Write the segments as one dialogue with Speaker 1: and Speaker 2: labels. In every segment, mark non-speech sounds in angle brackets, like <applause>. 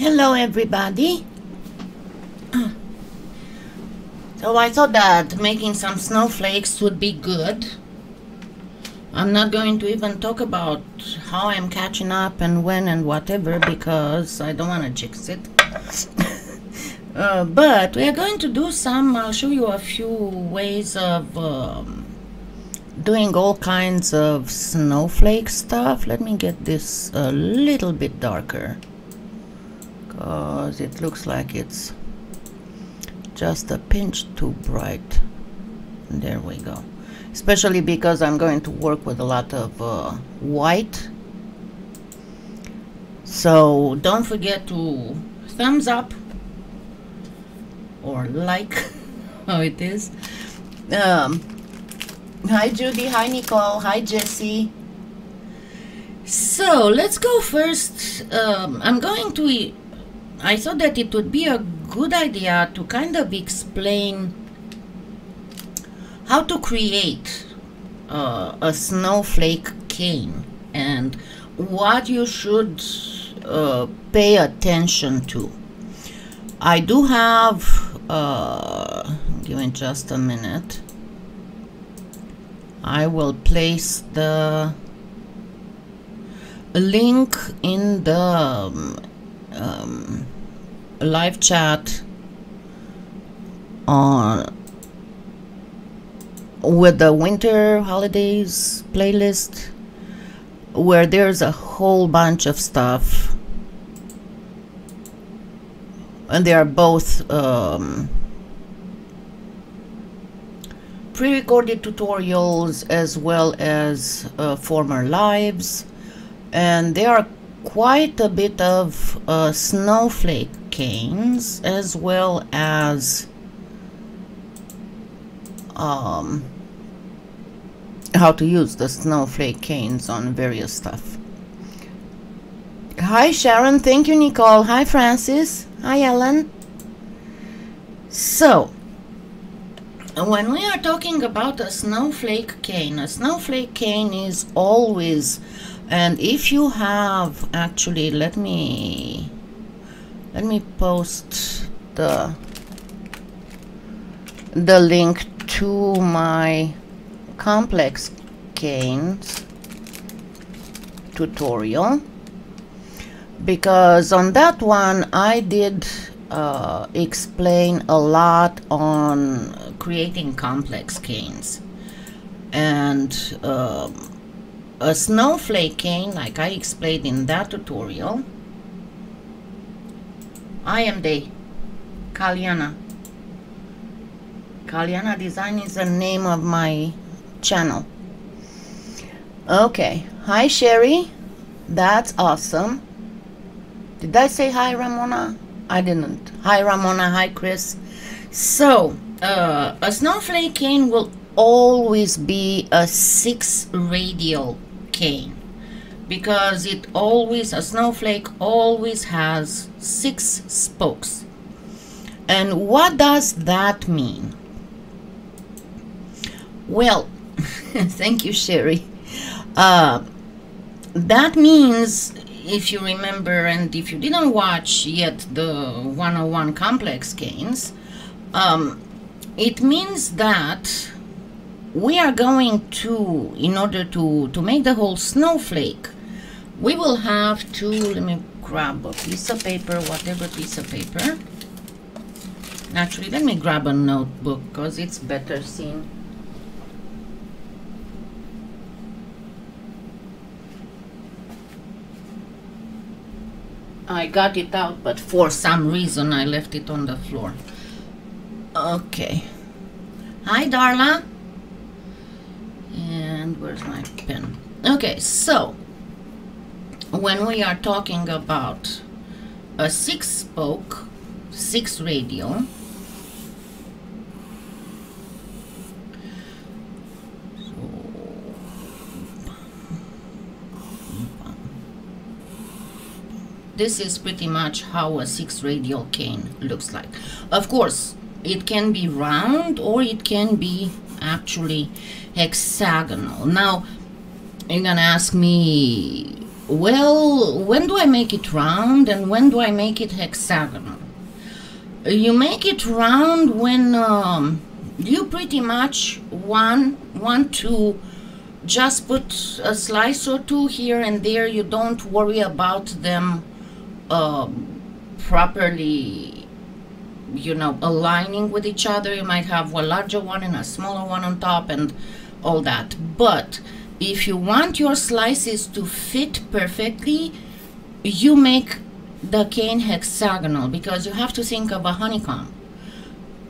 Speaker 1: Hello, everybody. So I thought that making some snowflakes would be good. I'm not going to even talk about how I'm catching up and when and whatever because I don't want to jinx it. <laughs> uh, but we are going to do some, I'll show you a few ways of um, doing all kinds of snowflake stuff. Let me get this a little bit darker because it looks like it's just a pinch too bright. There we go. Especially because I'm going to work with a lot of uh, white. So don't forget to thumbs up or like <laughs> how it is. Um, hi Judy. Hi Nicole. Hi Jesse. So let's go first. Um, I'm going to I thought that it would be a good idea to kind of explain how to create uh, a snowflake cane and what you should uh, pay attention to. I do have, uh, give me just a minute. I will place the link in the um, live chat on with the winter holidays playlist where there's a whole bunch of stuff. And they are both um, pre-recorded tutorials as well as uh, former lives. And they are quite a bit of uh, snowflake canes as well as um, how to use the snowflake canes on various stuff. Hi Sharon, thank you Nicole. Hi Francis. Hi Ellen. So, when we are talking about a snowflake cane, a snowflake cane is always and if you have actually let me let me post the the link to my complex canes tutorial. Because on that one I did uh, explain a lot on creating complex canes and um, a snowflake cane like I explained in that tutorial I am the Kalyana Kalyana Design is the name of my channel. Okay hi Sherry that's awesome. Did I say hi Ramona? I didn't. Hi Ramona hi Chris. So uh, a snowflake cane will always be a six radial because it always, a snowflake always has six spokes. And what does that mean? Well, <laughs> thank you, Sherry. Uh, that means, if you remember, and if you didn't watch yet the 101 complex canes, um, it means that we are going to, in order to, to make the whole snowflake, we will have to, let me grab a piece of paper, whatever piece of paper. Actually, let me grab a notebook because it's better seen. I got it out, but for some reason I left it on the floor. Okay. Hi, Darla and where's my pen? Okay so when we are talking about a six spoke six radial this is pretty much how a six radial cane looks like. Of course it can be round or it can be actually hexagonal. Now, you're gonna ask me, well, when do I make it round and when do I make it hexagonal? You make it round when um, you pretty much want, want to just put a slice or two here and there. You don't worry about them uh, properly, you know, aligning with each other. You might have a larger one and a smaller one on top and all that. But if you want your slices to fit perfectly, you make the cane hexagonal because you have to think of a honeycomb.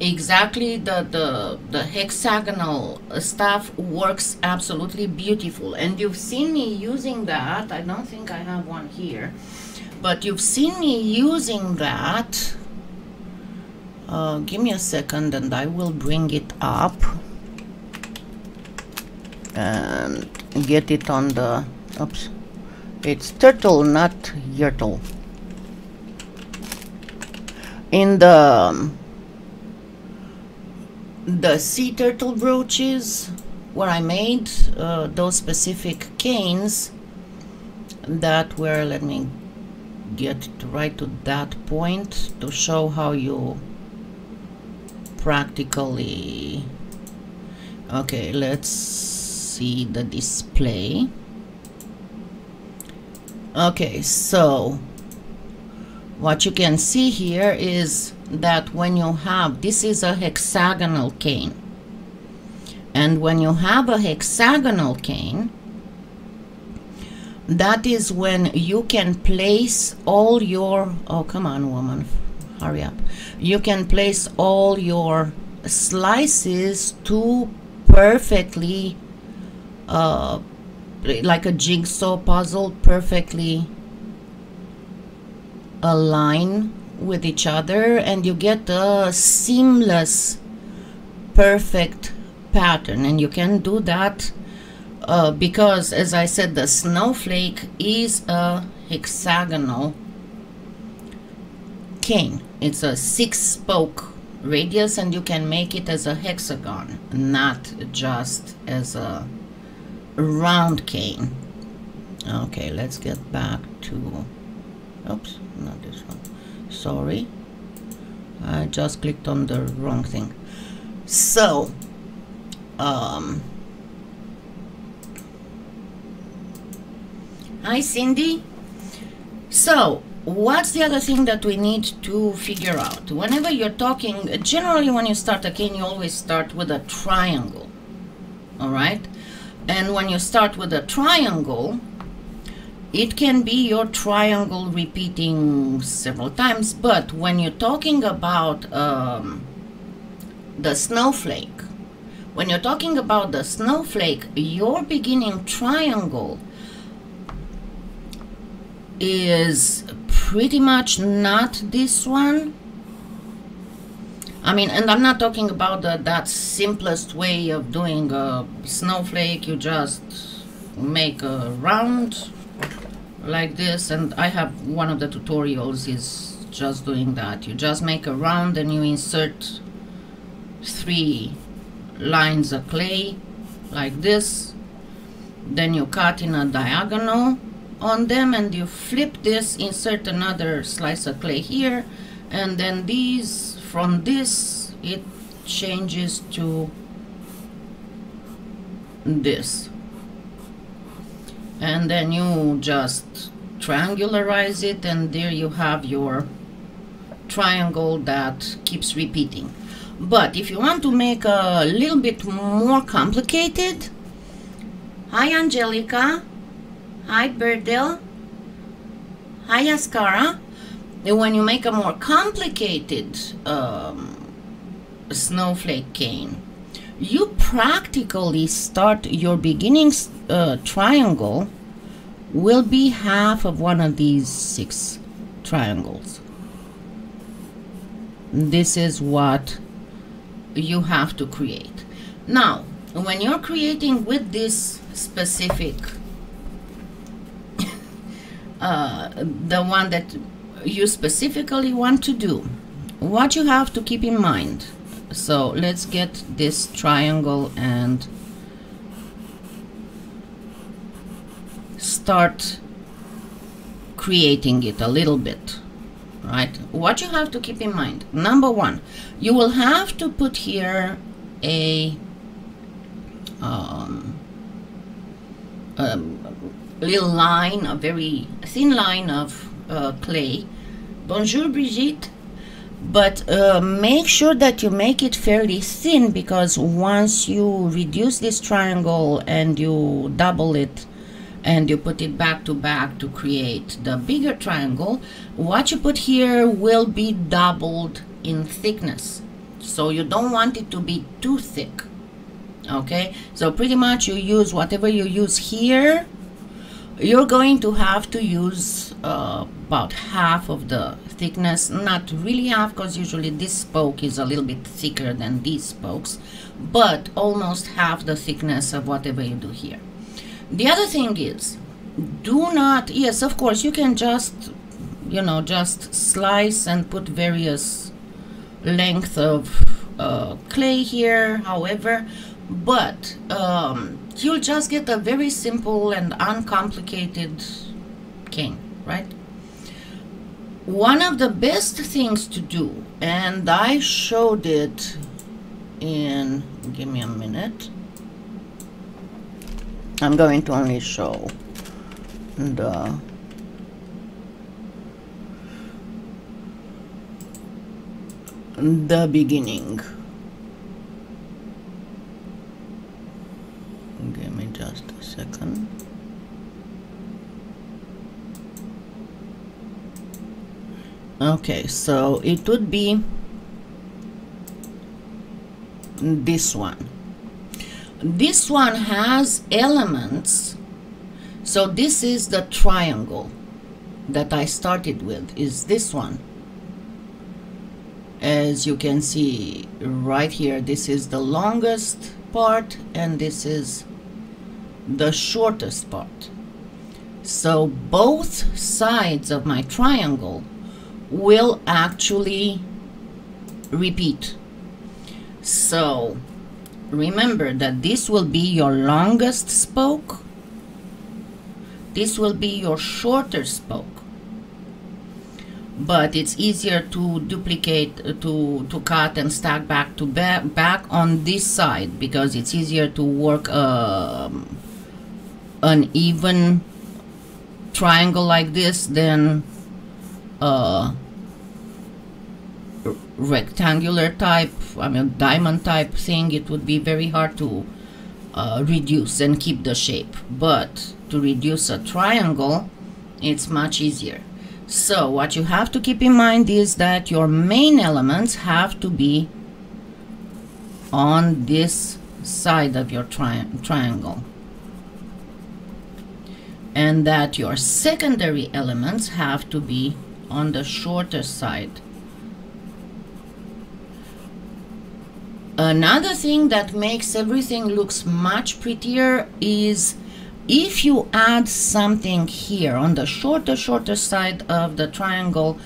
Speaker 1: Exactly, the, the, the hexagonal stuff works absolutely beautiful. And you've seen me using that. I don't think I have one here. But you've seen me using that. Uh, give me a second and I will bring it up and get it on the oops it's turtle not yurtle. In the um, the sea turtle brooches where I made uh, those specific canes that were let me get right to that point to show how you practically. Okay let's see the display. Okay so what you can see here is that when you have this is a hexagonal cane. And when you have a hexagonal cane that is when you can place all your oh come on woman hurry up. You can place all your slices to perfectly uh, like a jigsaw puzzle perfectly align with each other and you get a seamless perfect pattern. And you can do that uh, because as I said the snowflake is a hexagonal cane it's a six spoke radius and you can make it as a hexagon not just as a round cane. Okay, let's get back to, oops, not this one. Sorry, I just clicked on the wrong thing. So, um, hi Cindy. So, what's the other thing that we need to figure out? Whenever you're talking, generally when you start a cane, you always start with a triangle, all right? And when you start with a triangle, it can be your triangle repeating several times. But when you're talking about um, the snowflake, when you're talking about the snowflake, your beginning triangle is pretty much not this one I mean, and I'm not talking about the, that simplest way of doing a snowflake. You just make a round like this. And I have one of the tutorials is just doing that. You just make a round and you insert three lines of clay like this. Then you cut in a diagonal on them and you flip this, insert another slice of clay here. And then these from this it changes to this and then you just triangularize it and there you have your triangle that keeps repeating but if you want to make a little bit more complicated hi Angelica hi Berdel hi Ascara when you make a more complicated um, snowflake cane, you practically start your beginning uh, triangle will be half of one of these six triangles. This is what you have to create. Now, when you're creating with this specific, uh, the one that you specifically want to do, what you have to keep in mind. So let's get this triangle and start creating it a little bit right? What you have to keep in mind. Number one you will have to put here a um, a little line a very thin line of uh, clay. Bonjour Brigitte. But uh, make sure that you make it fairly thin because once you reduce this triangle and you double it and you put it back to back to create the bigger triangle what you put here will be doubled in thickness. So you don't want it to be too thick. Okay? So pretty much you use whatever you use here you're going to have to use uh, about half of the thickness not really half because usually this spoke is a little bit thicker than these spokes but almost half the thickness of whatever you do here. The other thing is do not yes of course you can just you know just slice and put various length of uh, clay here however but um, you'll just get a very simple and uncomplicated cane right? One of the best things to do and I showed it in give me a minute. I'm going to only show the the beginning give me just a second. Okay so it would be this one. This one has elements. So this is the triangle that I started with is this one. As you can see right here this is the longest part and this is the shortest part. So both sides of my triangle will actually repeat. So remember that this will be your longest spoke. This will be your shorter spoke. But it's easier to duplicate uh, to to cut and stack back to back back on this side because it's easier to work um, an even triangle like this than uh, rectangular type, I mean diamond type thing, it would be very hard to uh, reduce and keep the shape. But to reduce a triangle, it's much easier. So what you have to keep in mind is that your main elements have to be on this side of your tri triangle and that your secondary elements have to be on the shorter side. Another thing that makes everything looks much prettier is if you add something here on the shorter, shorter side of the triangle,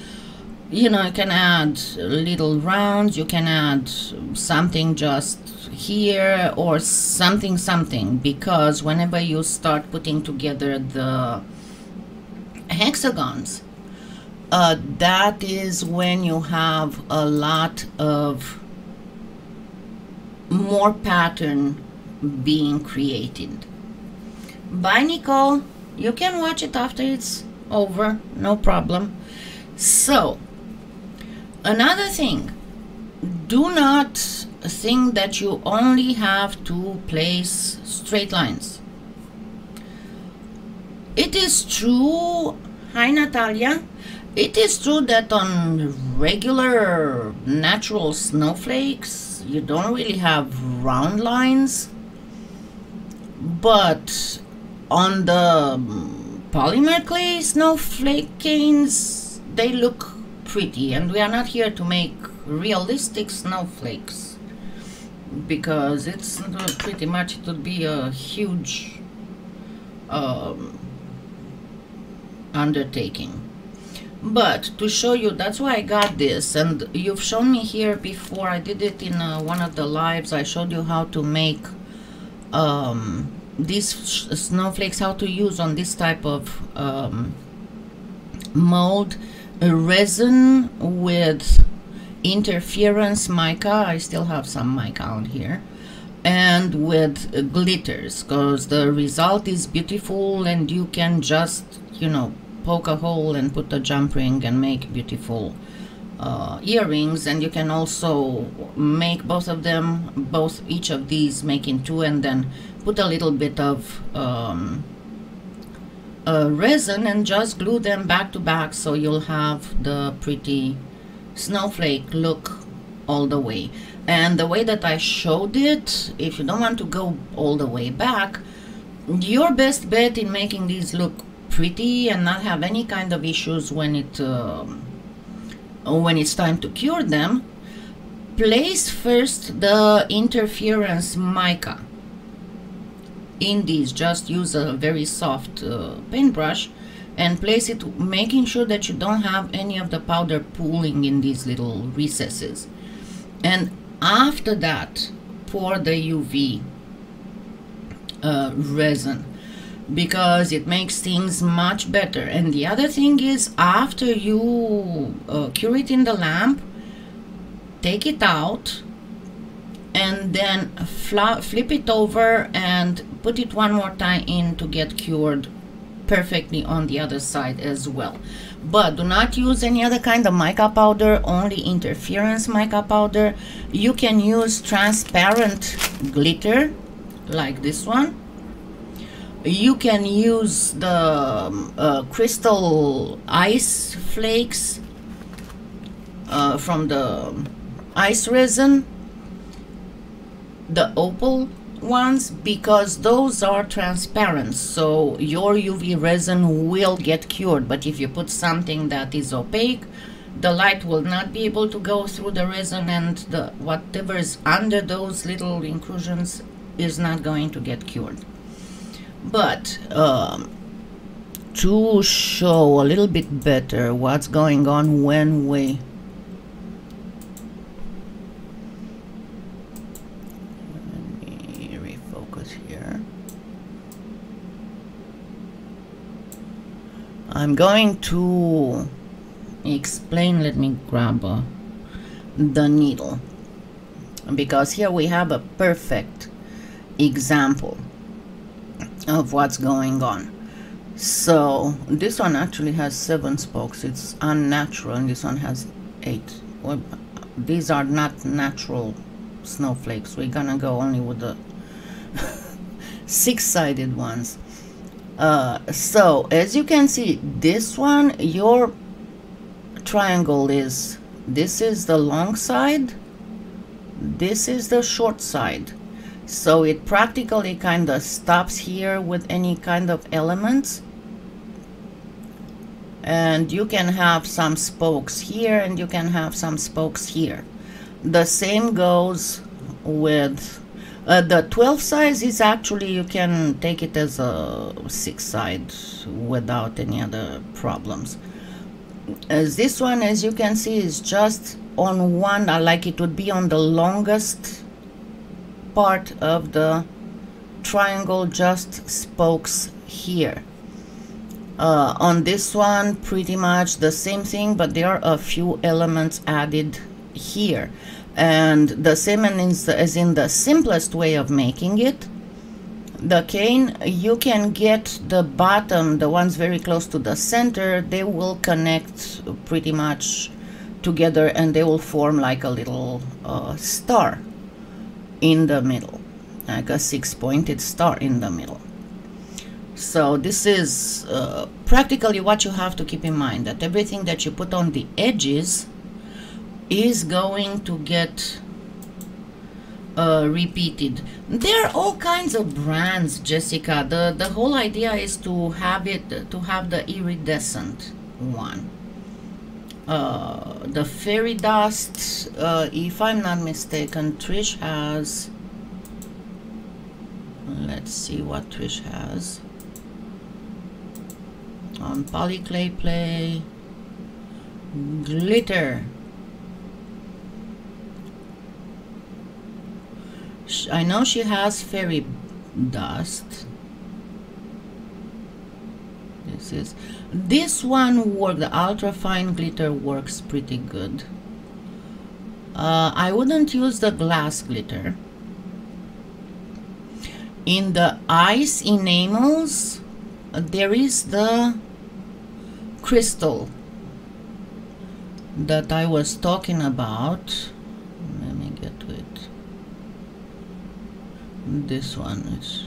Speaker 1: you know, you can add little rounds, you can add something just here or something, something, because whenever you start putting together the hexagons, uh, that is when you have a lot of more pattern being created. Bye, Nicole. You can watch it after it's over, no problem. So, another thing, do not think that you only have to place straight lines. It is true, hi Natalia, it is true that on regular natural snowflakes, you don't really have round lines but on the polymer clay snowflake canes they look pretty and we are not here to make realistic snowflakes because it's pretty much it would be a huge um, undertaking. But to show you that's why I got this and you've shown me here before I did it in uh, one of the lives I showed you how to make um, these snowflakes how to use on this type of um, mold a resin with interference mica. I still have some mica on here. And with glitters because the result is beautiful and you can just, you know, poke a hole and put a jump ring and make beautiful uh, earrings and you can also make both of them both each of these making two and then put a little bit of um, uh, resin and just glue them back to back so you'll have the pretty snowflake look all the way. And the way that I showed it if you don't want to go all the way back your best bet in making these look pretty and not have any kind of issues when it um, when it's time to cure them place first the interference mica in these. Just use a very soft uh, paintbrush and place it making sure that you don't have any of the powder pooling in these little recesses. And after that pour the UV uh, resin because it makes things much better. And the other thing is after you uh, cure it in the lamp take it out and then flip it over and put it one more time in to get cured perfectly on the other side as well. But do not use any other kind of mica powder only interference mica powder. You can use transparent glitter like this one. You can use the um, uh, crystal ice flakes uh, from the ice resin the opal ones because those are transparent. So your UV resin will get cured. But if you put something that is opaque the light will not be able to go through the resin and the whatever is under those little inclusions is not going to get cured. But um, to show a little bit better what's going on when we let me refocus here I'm going to explain let me grab uh, the needle. Because here we have a perfect example of what's going on. So this one actually has seven spokes. It's unnatural and this one has eight. Well, these are not natural snowflakes. We're gonna go only with the <laughs> six-sided ones uh, so as you can see this one your triangle is this is the long side this is the short side. So it practically kind of stops here with any kind of elements. And you can have some spokes here and you can have some spokes here. The same goes with uh, the 12 size is actually you can take it as a six side without any other problems. As this one as you can see is just on one. I like it would be on the longest part of the triangle just spokes here. Uh, on this one pretty much the same thing but there are a few elements added here and the same as in the simplest way of making it. The cane you can get the bottom the ones very close to the center they will connect pretty much together and they will form like a little uh, star in the middle like a six-pointed star in the middle. So this is uh, practically what you have to keep in mind that everything that you put on the edges is going to get uh, repeated. There are all kinds of brands Jessica. The the whole idea is to have it to have the iridescent one. Uh, the fairy dust uh, if I'm not mistaken Trish has let's see what Trish has. On polyclay play glitter I know she has fairy dust. This is this one work the ultra fine glitter works pretty good. Uh, I wouldn't use the glass glitter. In the ice enamels there is the crystal that I was talking about let me get to it this one is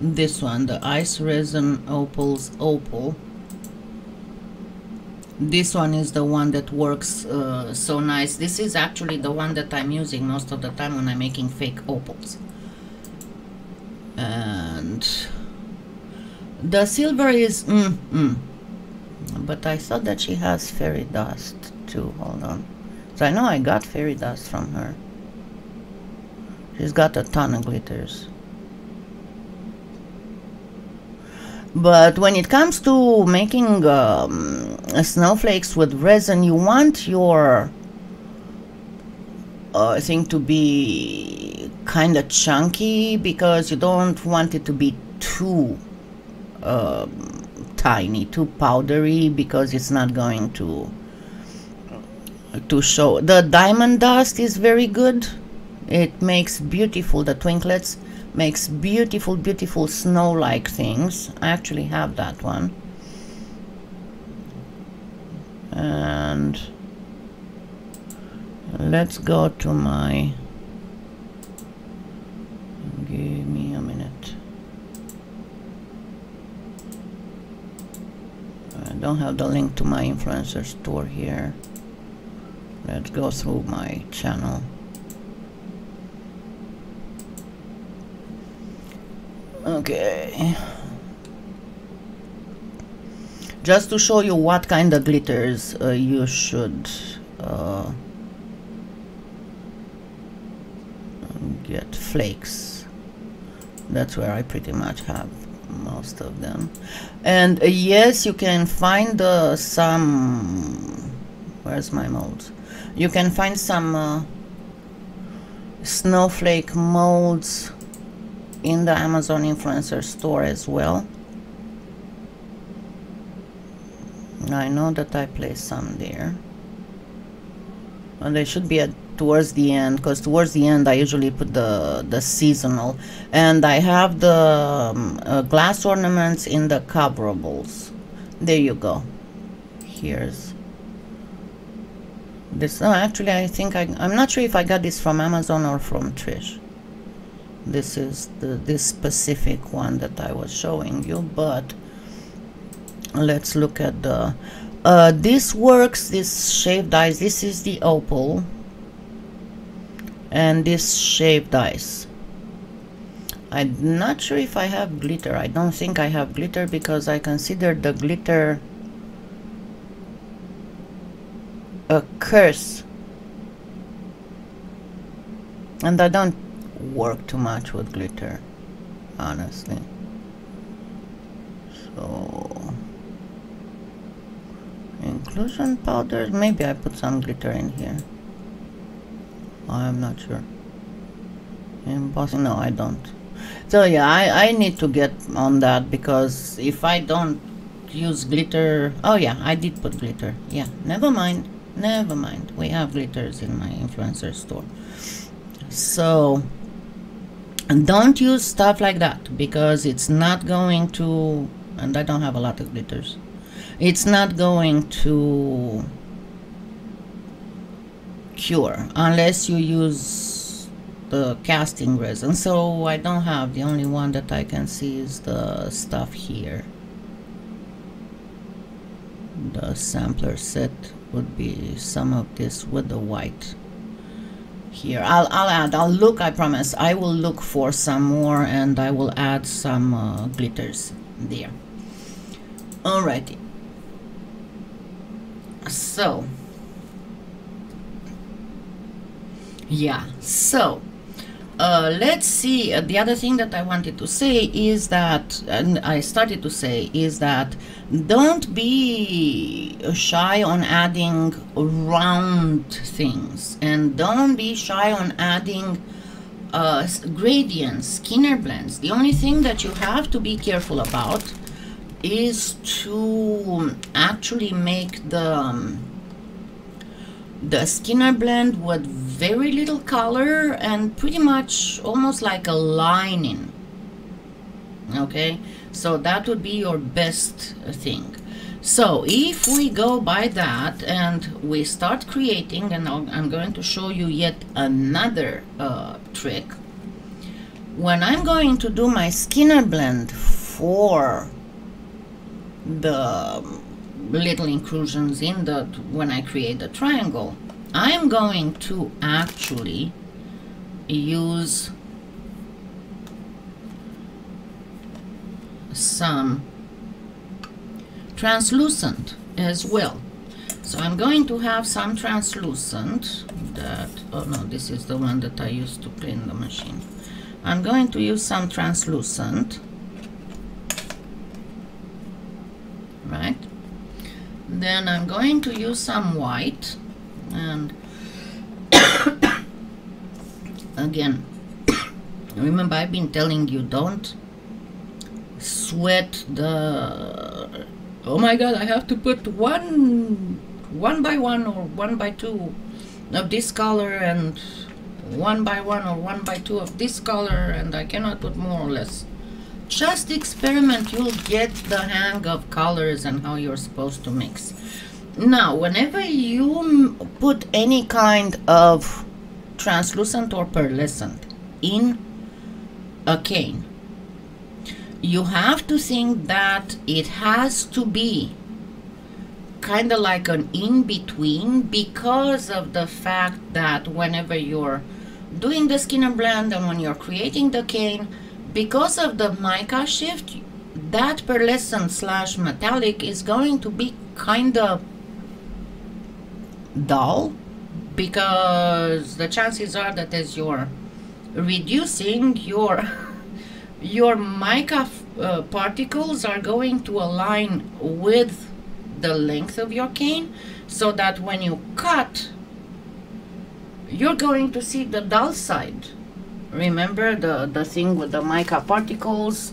Speaker 1: this one the ice resin opals opal. This one is the one that works uh, so nice. This is actually the one that I'm using most of the time when I'm making fake opals. And the silver is mm, mm. but I thought that she has fairy dust too hold on. So I know I got fairy dust from her she's got a ton of glitters. But when it comes to making um, snowflakes with resin you want your uh, thing to be kind of chunky because you don't want it to be too um, tiny too powdery because it's not going to to show. The diamond dust is very good it makes beautiful the twinklets makes beautiful beautiful snow like things. I actually have that one. And let's go to my give me a minute. I don't have the link to my influencer store here. Let's go through my channel Okay. Just to show you what kind of glitters uh, you should uh, get flakes. That's where I pretty much have most of them. And uh, yes, you can find uh, some... Where's my molds? You can find some uh, snowflake molds in the Amazon influencer store as well. I know that I placed some there. And they should be at towards the end because towards the end I usually put the the seasonal. And I have the um, uh, glass ornaments in the coverables. There you go. Here's this. Oh, actually I think I, I'm not sure if I got this from Amazon or from Trish this is the this specific one that I was showing you but let's look at the uh, this works this shaved ice this is the opal and this shaved ice. I'm not sure if I have glitter. I don't think I have glitter because I consider the glitter a curse. And I don't work too much with glitter honestly. So inclusion powders maybe I put some glitter in here. I'm not sure. Embossing no I don't. So yeah I, I need to get on that because if I don't use glitter oh yeah I did put glitter. Yeah never mind never mind. We have glitters in my influencer store. So and don't use stuff like that because it's not going to and I don't have a lot of glitters. It's not going to cure unless you use the casting resin. So I don't have the only one that I can see is the stuff here. The sampler set would be some of this with the white here. I'll, I'll add I'll look I promise. I will look for some more and I will add some uh, glitters there. Alrighty. So. Yeah so uh, let's see uh, the other thing that I wanted to say is that and I started to say is that don't be shy on adding round things. And don't be shy on adding uh, gradients skinner blends. The only thing that you have to be careful about is to actually make the um, the Skinner blend with very little color and pretty much almost like a lining. Okay? So that would be your best thing. So if we go by that and we start creating and i am going to show you yet another uh, trick. When I'm going to do my Skinner blend for the little inclusions in the when I create the triangle. I'm going to actually use some translucent as well. So I'm going to have some translucent that oh no this is the one that I used to clean the machine. I'm going to use some translucent right then I'm going to use some white and <coughs> again remember I've been telling you don't sweat the oh my god I have to put one one by one or one by two of this color and one by one or one by two of this color and I cannot put more or less just experiment you'll get the hang of colors and how you're supposed to mix. Now whenever you put any kind of translucent or pearlescent in a cane you have to think that it has to be kind of like an in-between because of the fact that whenever you're doing the Skinner blend and when you're creating the cane because of the mica shift that pearlescent slash metallic is going to be kind of dull because the chances are that as you're reducing your <laughs> your mica uh, particles are going to align with the length of your cane so that when you cut you're going to see the dull side remember the the thing with the mica particles?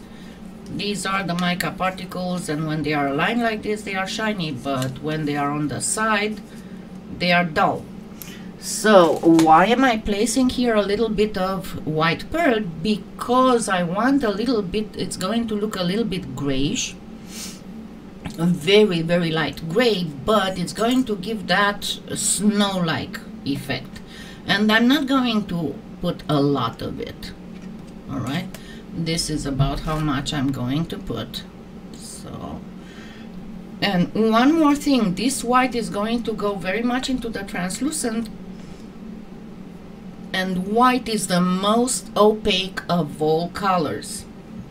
Speaker 1: These are the mica particles and when they are aligned like this they are shiny but when they are on the side they are dull. So why am I placing here a little bit of white pearl? Because I want a little bit it's going to look a little bit grayish. Very very light gray but it's going to give that snow-like effect. And I'm not going to put a lot of it. All right this is about how much I'm going to put. So and one more thing this white is going to go very much into the translucent. And white is the most opaque of all colors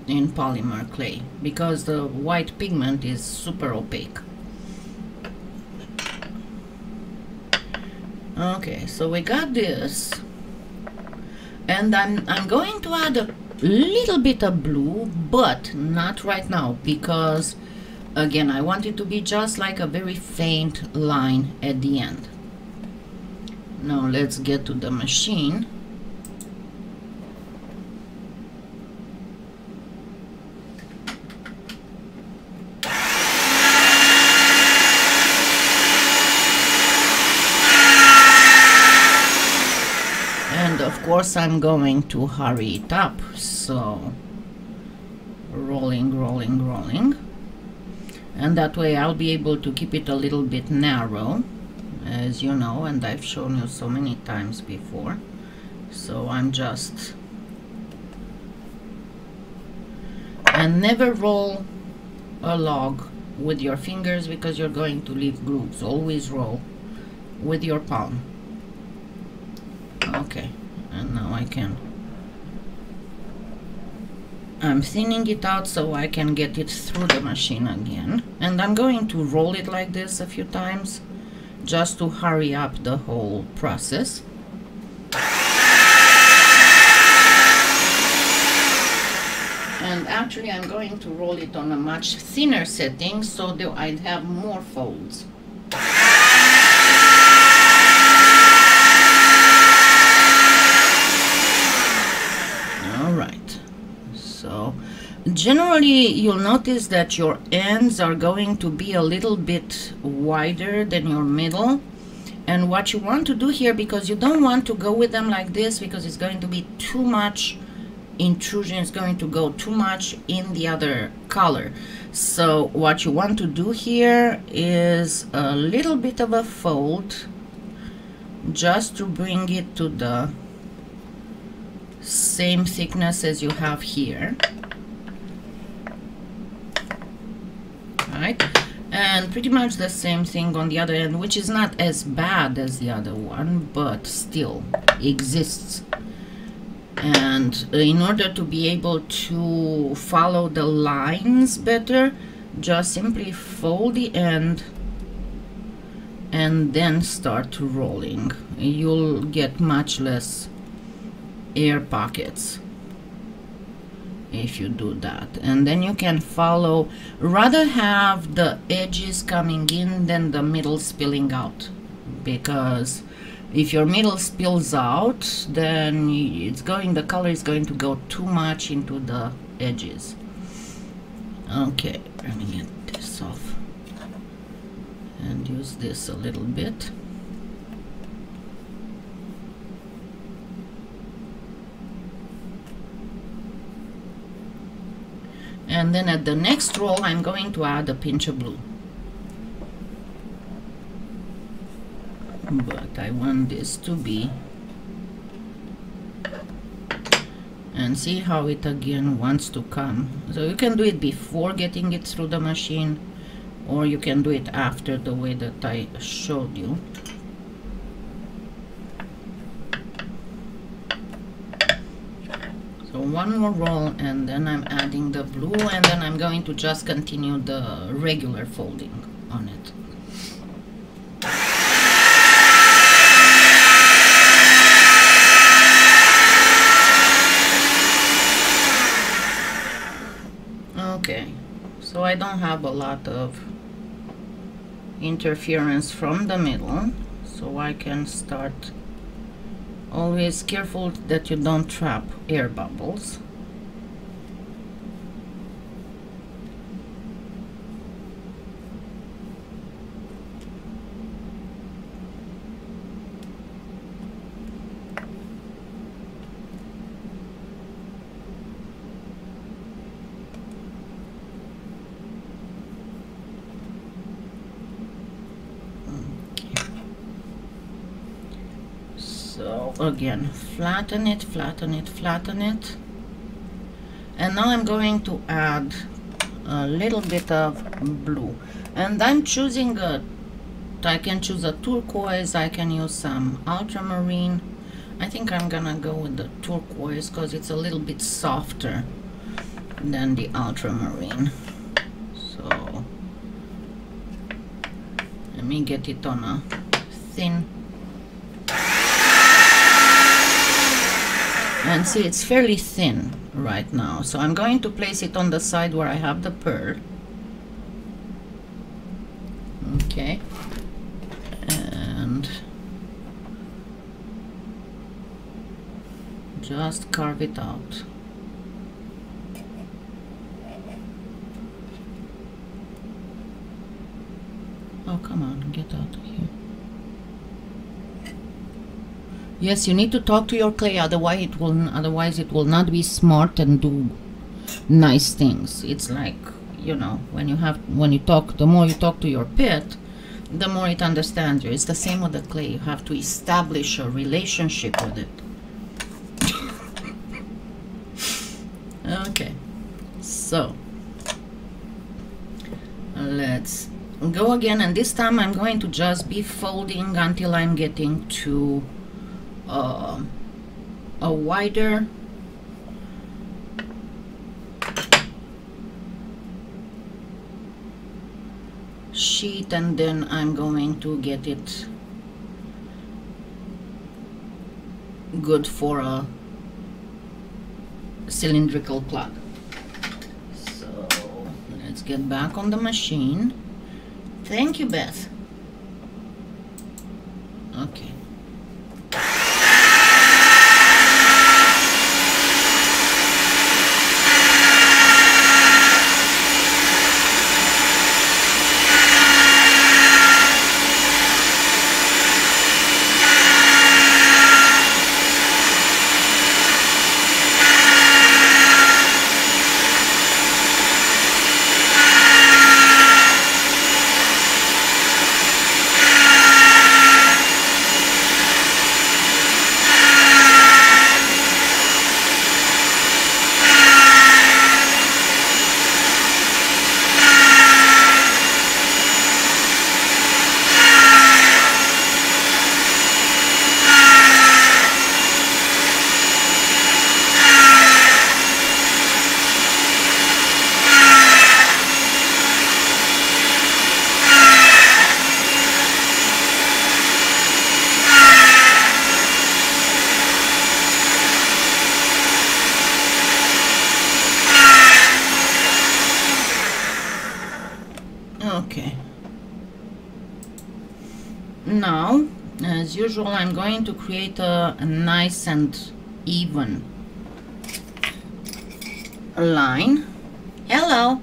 Speaker 1: in polymer clay because the white pigment is super opaque. Okay so we got this and I'm, I'm going to add a little bit of blue but not right now because again I want it to be just like a very faint line at the end. Now let's get to the machine course I'm going to hurry it up. So rolling rolling rolling. And that way I'll be able to keep it a little bit narrow as you know and I've shown you so many times before. So I'm just and never roll a log with your fingers because you're going to leave grooves always roll with your palm. Okay and now I can I'm thinning it out so I can get it through the machine again. And I'm going to roll it like this a few times just to hurry up the whole process. And actually I'm going to roll it on a much thinner setting so that I'd have more folds generally you'll notice that your ends are going to be a little bit wider than your middle. And what you want to do here because you don't want to go with them like this because it's going to be too much intrusion is going to go too much in the other color. So what you want to do here is a little bit of a fold just to bring it to the same thickness as you have here right and pretty much the same thing on the other end which is not as bad as the other one but still exists. And uh, in order to be able to follow the lines better just simply fold the end and then start rolling. You'll get much less air pockets if you do that. And then you can follow rather have the edges coming in than the middle spilling out. Because if your middle spills out then it's going the color is going to go too much into the edges. Okay let me get this off and use this a little bit and then at the next roll I'm going to add a pinch of blue. But I want this to be. And see how it again wants to come. So you can do it before getting it through the machine or you can do it after the way that I showed you one more roll and then I'm adding the blue and then I'm going to just continue the regular folding on it. Okay so I don't have a lot of interference from the middle so I can start always careful that you don't trap air bubbles so again. Flatten it flatten it flatten it. And now I'm going to add a little bit of blue. And I'm choosing a I can choose a turquoise I can use some ultramarine. I think I'm gonna go with the turquoise because it's a little bit softer than the ultramarine. So let me get it on a thin and see it's fairly thin right now. So I'm going to place it on the side where I have the pearl. Okay. And just carve it out. Oh come on get out of here Yes, you need to talk to your clay, otherwise it will otherwise it will not be smart and do nice things. It's like you know when you have when you talk, the more you talk to your pit, the more it understands you. It's the same with the clay. You have to establish a relationship with it. <laughs> okay, so let's go again, and this time I'm going to just be folding until I'm getting to uh, a wider sheet and then I'm going to get it good for a cylindrical plug. So let's get back on the machine. Thank you Beth. Okay now as usual I'm going to create a, a nice and even. Line. Hello.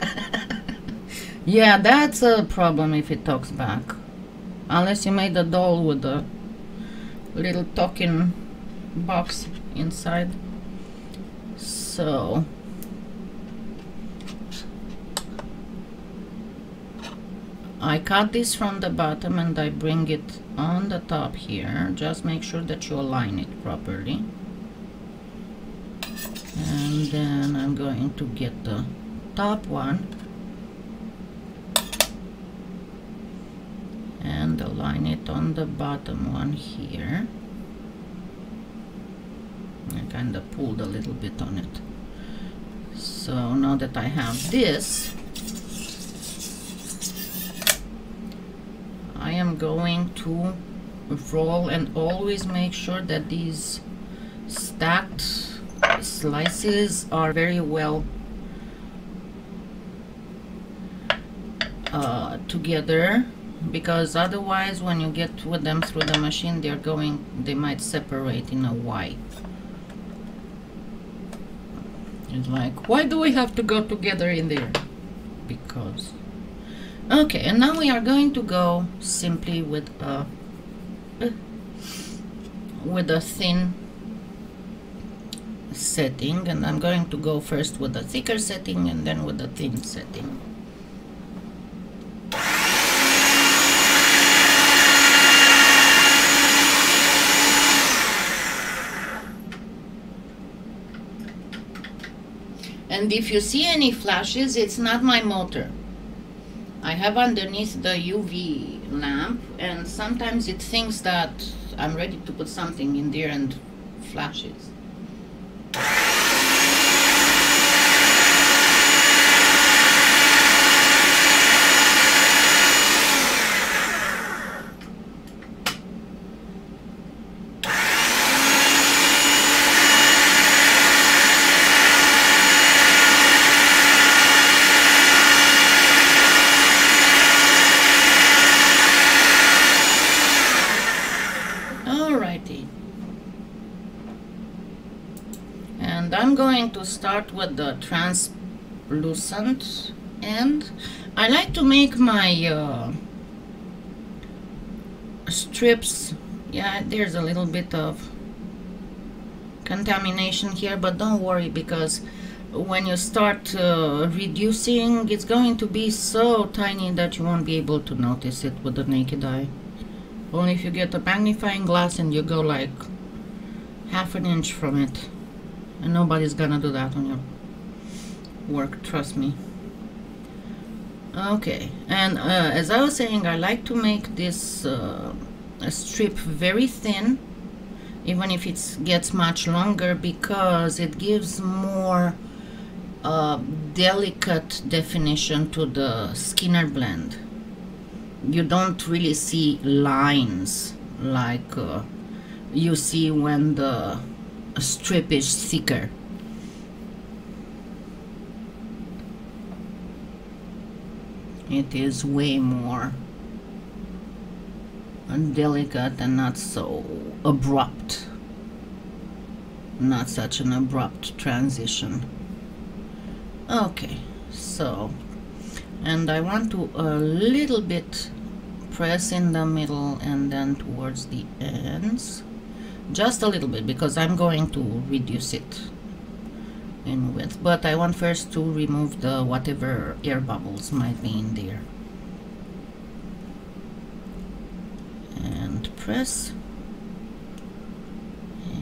Speaker 1: <laughs> Yeah that's a problem if it talks back. Unless you made a doll with a little talking box inside. So I cut this from the bottom and I bring it on the top here. Just make sure that you align it properly. And then I'm going to get the top one. And align it on the bottom one here. I kind of pulled a little bit on it. So now that I have this I am going to roll and always make sure that these stacked slices are very well uh, together because otherwise when you get with them through the machine they're going they might separate in a Y it's like why do we have to go together in there? Because okay and now we are going to go simply with a with a thin setting and I'm going to go first with a thicker setting and then with a thin setting. And if you see any flashes it's not my motor I have underneath the UV lamp and sometimes it thinks that I'm ready to put something in there and flashes. to start with the translucent and I like to make my uh, strips yeah there's a little bit of contamination here but don't worry because when you start uh, reducing it's going to be so tiny that you won't be able to notice it with the naked eye. Only if you get a magnifying glass and you go like half an inch from it and nobody's gonna do that on your work trust me. Okay and uh, as I was saying I like to make this uh, strip very thin even if it gets much longer because it gives more uh, delicate definition to the Skinner blend. You don't really see lines like uh, you see when the strip is thicker. It is way more delicate and not so abrupt. Not such an abrupt transition. Okay, so, and I want to a little bit press in the middle and then towards the ends just a little bit because I'm going to reduce it in width. But I want first to remove the whatever air bubbles might be in there. And press.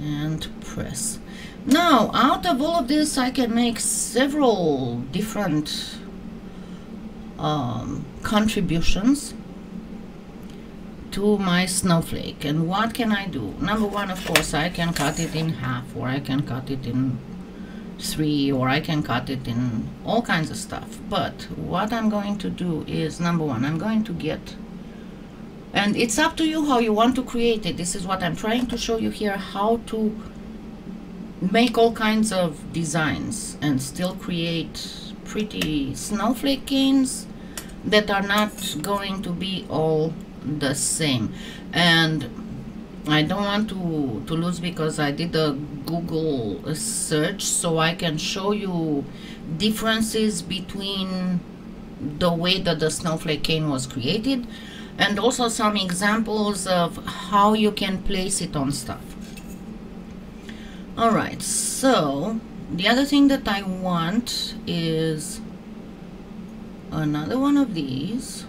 Speaker 1: And press. Now out of all of this I can make several different um, contributions to my snowflake. And what can I do? Number one of course I can cut it in half or I can cut it in three or I can cut it in all kinds of stuff. But what I'm going to do is number one I'm going to get and it's up to you how you want to create it. This is what I'm trying to show you here how to make all kinds of designs and still create pretty snowflake canes that are not going to be all the same and I don't want to, to lose because I did a Google search so I can show you differences between the way that the snowflake cane was created and also some examples of how you can place it on stuff. Alright, so the other thing that I want is another one of these.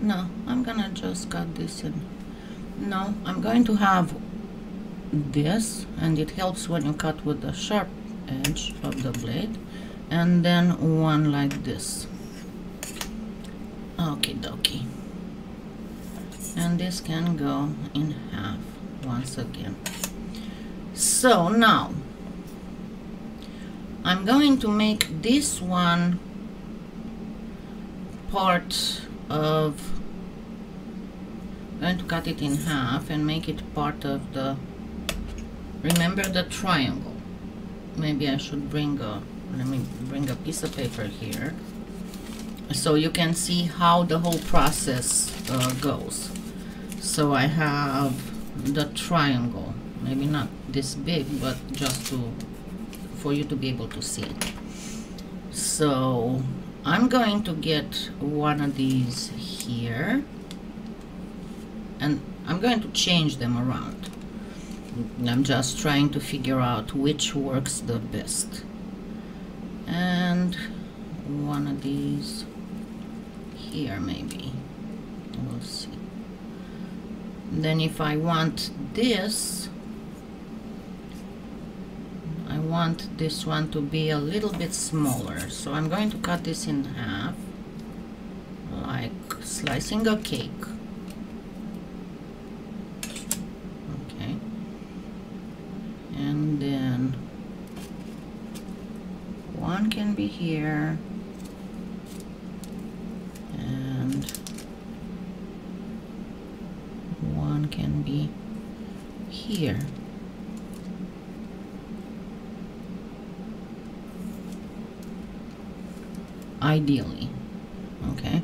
Speaker 1: No, I'm gonna just cut this in. No, I'm going to have this and it helps when you cut with the sharp edge of the blade and then one like this. Okay dokie and this can go in half once again. So now I'm going to make this one part of going to cut it in half and make it part of the remember the triangle. Maybe I should bring a let me bring a piece of paper here so you can see how the whole process uh, goes. So I have the triangle maybe not this big but just to for you to be able to see. It so I'm going to get one of these here. And I'm going to change them around. I'm just trying to figure out which works the best. And one of these here maybe. We'll see. Then if I want this I want this one to be a little bit smaller. So I'm going to cut this in half like slicing a cake. Okay. And then one can be here. And one can be here. Ideally, okay.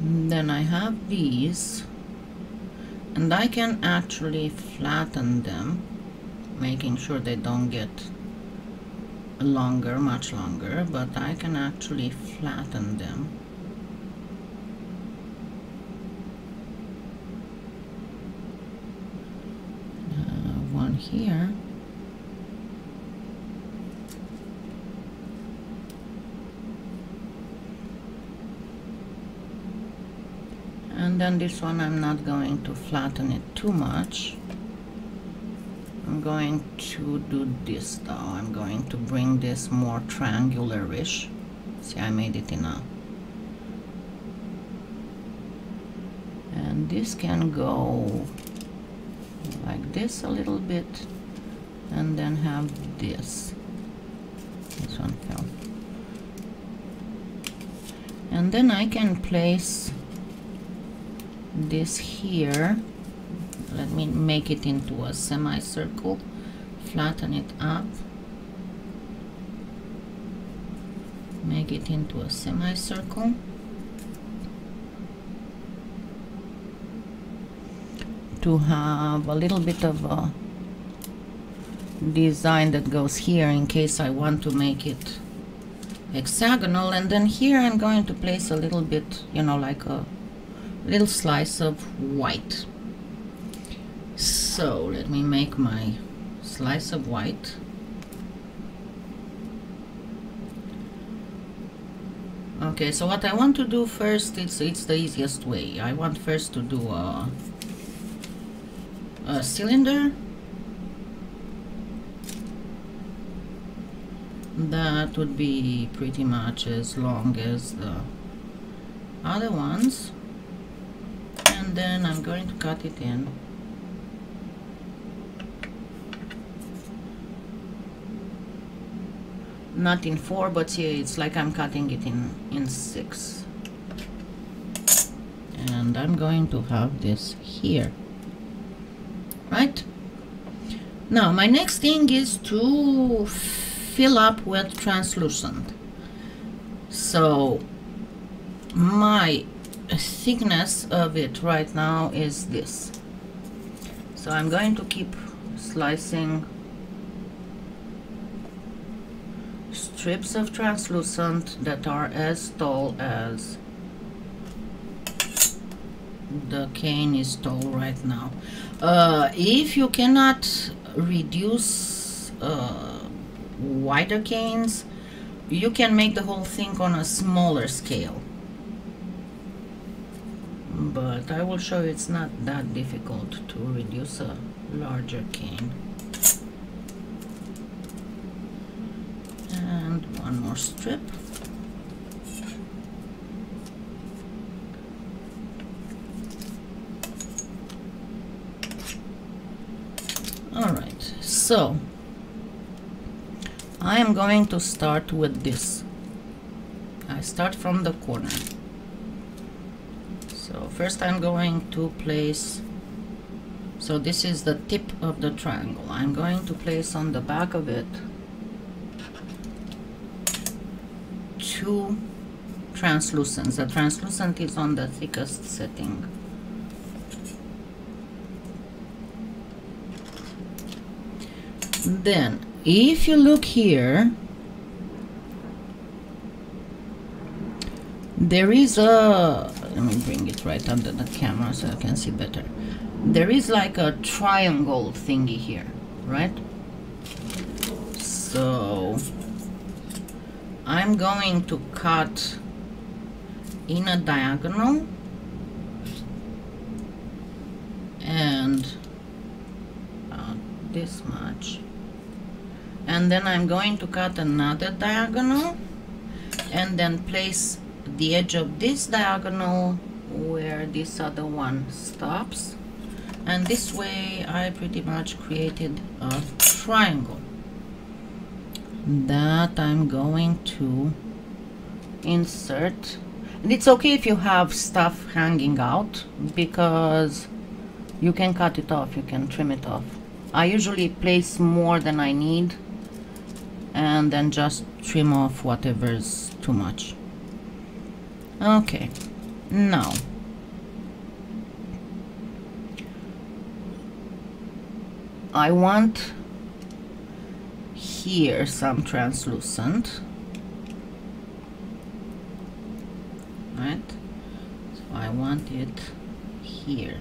Speaker 1: Then I have these and I can actually flatten them making sure they don't get longer, much longer, but I can actually flatten them uh, one here and then this one I'm not going to flatten it too much. I'm going to do this though. I'm going to bring this more triangular-ish. See I made it in a and this can go like this a little bit and then have this. This one fell. And then I can place this here. Let me make it into a semicircle flatten it up. Make it into a semicircle. To have a little bit of a design that goes here in case I want to make it hexagonal. And then here I'm going to place a little bit you know like a little slice of white. So let me make my slice of white. Okay so what I want to do first it's it's the easiest way. I want first to do a a cylinder. That would be pretty much as long as the other ones and then I'm going to cut it in. Not in four but see it's like I'm cutting it in in six. And I'm going to have this here. Right? Now my next thing is to fill up with translucent. So my thickness of it right now is this. So I'm going to keep slicing strips of translucent that are as tall as the cane is tall right now. Uh, if you cannot reduce uh, wider canes, you can make the whole thing on a smaller scale. But I will show you it's not that difficult to reduce a larger cane. And one more strip. Alright, so I am going to start with this. I start from the corner. First I'm going to place, so this is the tip of the triangle. I'm going to place on the back of it two translucents. The translucent is on the thickest setting. Then, if you look here, there is a, let me bring it right under the camera so I can see better. There is like a triangle thingy here, right? So, I'm going to cut in a diagonal and uh, this much and then I'm going to cut another diagonal and then place the edge of this diagonal where this other one stops. And this way I pretty much created a triangle that I'm going to insert. And it's okay if you have stuff hanging out because you can cut it off you can trim it off. I usually place more than I need and then just trim off whatever's too much okay. Now I want here some translucent. Right? So I want it here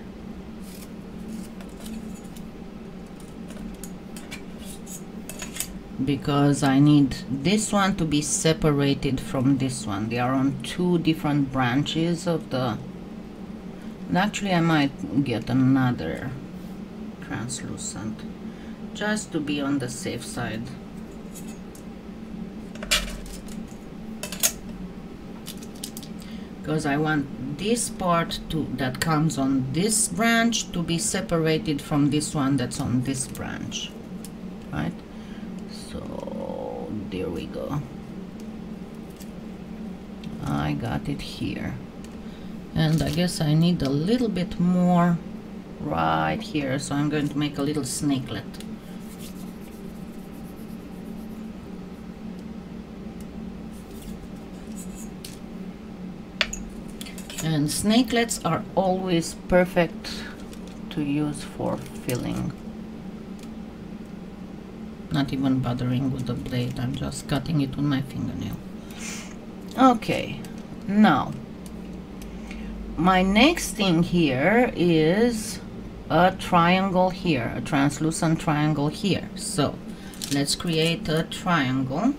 Speaker 1: because I need this one to be separated from this one. They are on two different branches of the actually I might get another translucent just to be on the safe side. Because I want this part to that comes on this branch to be separated from this one that's on this branch right there we go. I got it here. And I guess I need a little bit more right here so I'm going to make a little snakelet. And snakelets are always perfect to use for filling not even bothering with the blade I'm just cutting it with my fingernail. Okay now my next thing here is a triangle here a translucent triangle here. So let's create a triangle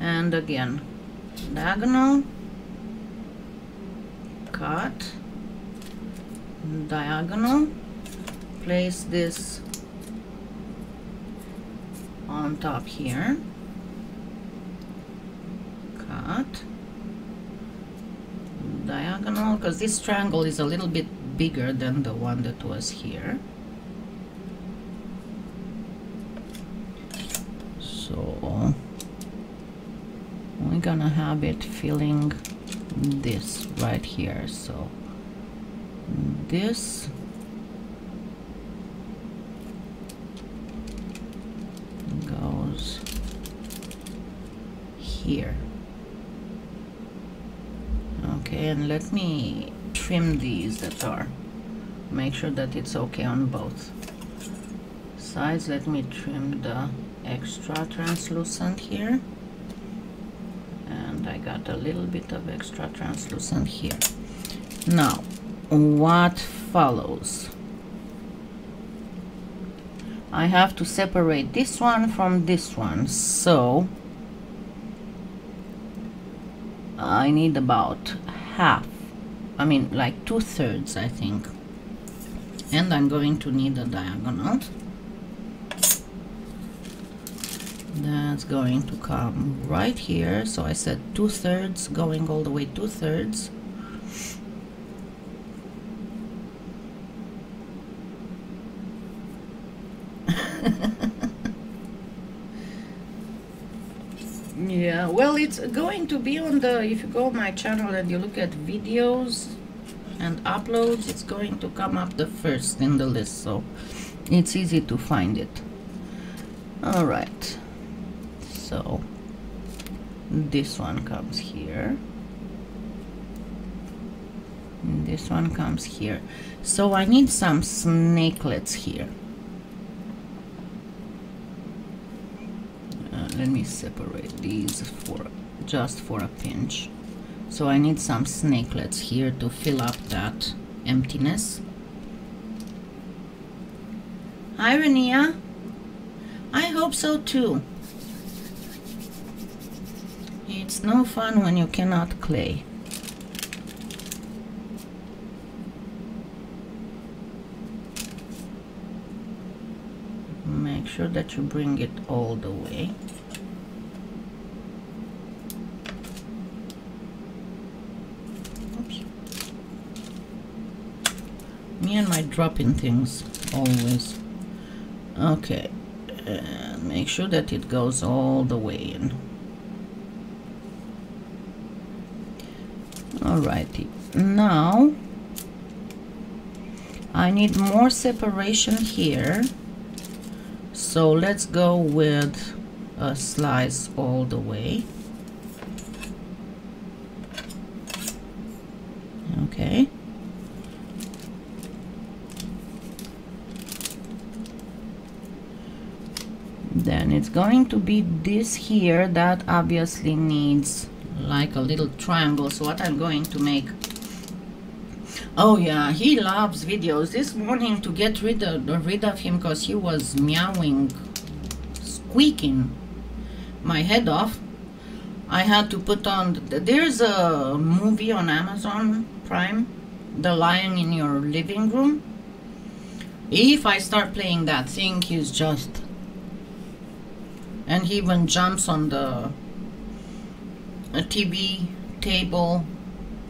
Speaker 1: and again diagonal cut diagonal place this on top here. Cut. Diagonal because this triangle is a little bit bigger than the one that was here. So we're gonna have it filling this right here. So this here. Okay and let me trim these that are. Make sure that it's okay on both sides. Let me trim the extra translucent here. And I got a little bit of extra translucent here. Now what follows? I have to separate this one from this one so I need about half I mean like two-thirds I think. And I'm going to need a diagonal. That's going to come right here. So I said two-thirds going all the way two-thirds yeah well it's going to be on the if you go my channel and you look at videos and uploads it's going to come up the first in the list so it's easy to find it. All right. So this one comes here. And this one comes here. So I need some snakelets here let me separate these for just for a pinch. So I need some snakelets here to fill up that emptiness. Hi Renia I hope so too. It's no fun when you cannot clay. Make sure that you bring it all the way and my dropping things? Always. Okay. And make sure that it goes all the way in. Alrighty. Now I need more separation here. So let's go with a slice all the way okay then it's going to be this here that obviously needs like a little triangle. So what I'm going to make oh yeah he loves videos. This morning to get rid of, rid of him because he was meowing squeaking my head off I had to put on there's a movie on Amazon Prime the lion in your living room. If I start playing that thing he's just and he even jumps on the TV table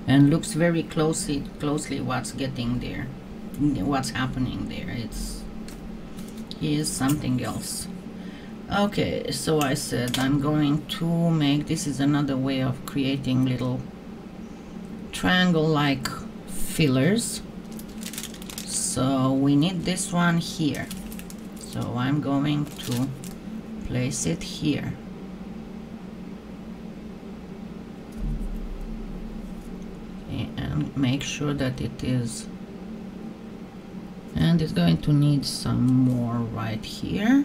Speaker 1: and looks very closely closely what's getting there what's happening there. It's he is something else. Okay so I said I'm going to make this is another way of creating little triangle like fillers. So we need this one here. So I'm going to place it here. And make sure that it is and it's going to need some more right here.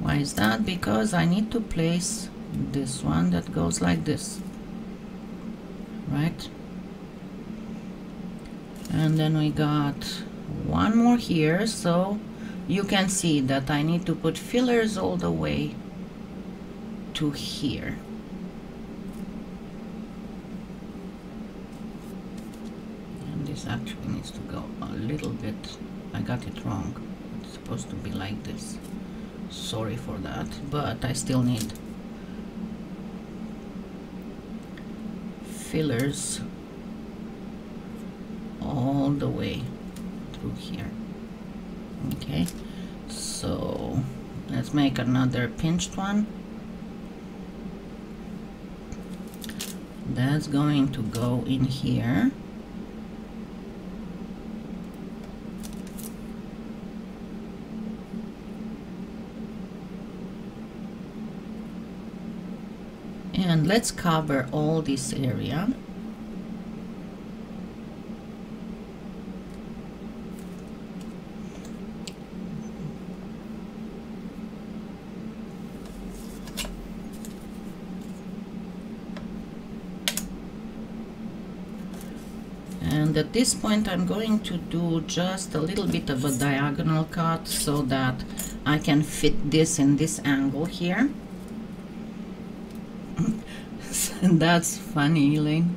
Speaker 1: Why is that? Because I need to place this one that goes like this. Right? And then we got one more here so you can see that I need to put fillers all the way to here. And this actually needs to go a little bit. I got it wrong. It's supposed to be like this. Sorry for that but I still need fillers all the way through here okay so let's make another pinched one. That's going to go in here. And let's cover all this area and at this point I'm going to do just a little bit of a diagonal cut so that I can fit this in this angle here. <laughs> That's funny Elaine.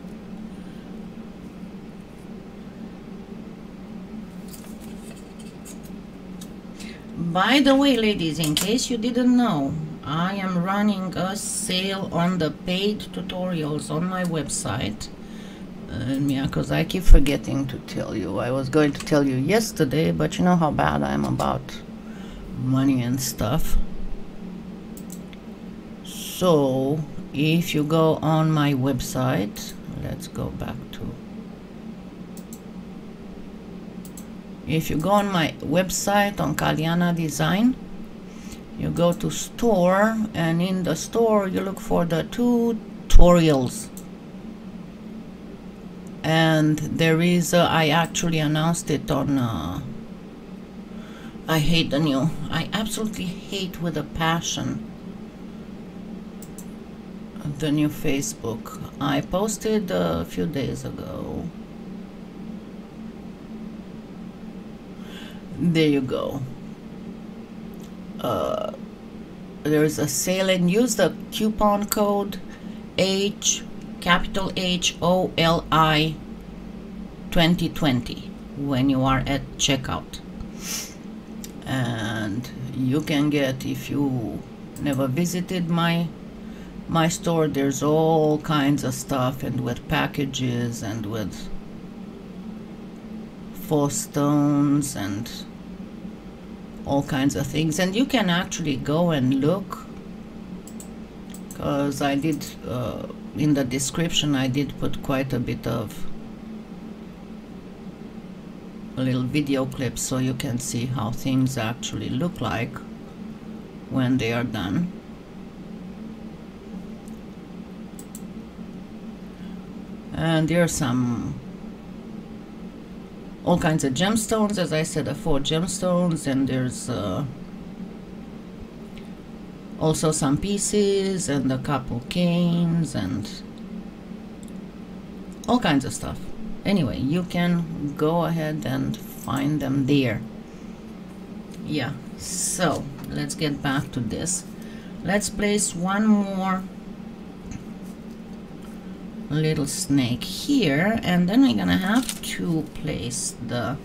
Speaker 1: By the way ladies in case you didn't know I am running a sale on the paid tutorials on my website and yeah, because I keep forgetting to tell you. I was going to tell you yesterday, but you know how bad I am about money and stuff. So, if you go on my website, let's go back to. If you go on my website on Kalyana Design, you go to store, and in the store, you look for the tutorials and there is uh, I actually announced it on uh, I hate the new I absolutely hate with a passion the new Facebook. I posted a few days ago. There you go. Uh, there's a sale and use the coupon code H capital H O L I 2020 when you are at checkout. And you can get if you never visited my my store there's all kinds of stuff and with packages and with four stones and all kinds of things. And you can actually go and look because I did uh, in the description I did put quite a bit of a little video clip so you can see how things actually look like when they are done. And there are some all kinds of gemstones. As I said four gemstones and there's uh, also some pieces and a couple canes and all kinds of stuff. Anyway you can go ahead and find them there. Yeah so let's get back to this. Let's place one more little snake here and then we're gonna have to place the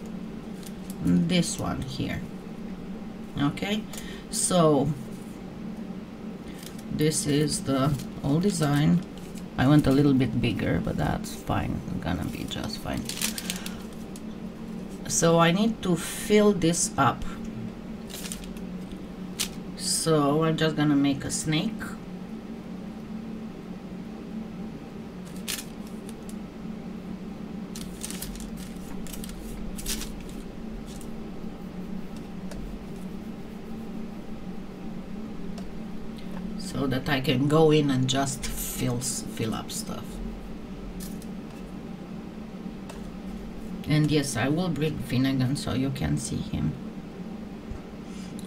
Speaker 1: this one here. Okay so this is the old design. I went a little bit bigger but that's fine. Gonna be just fine. So I need to fill this up. So I'm just gonna make a snake so that I can go in and just fill, fill up stuff. And yes, I will bring Finnegan so you can see him.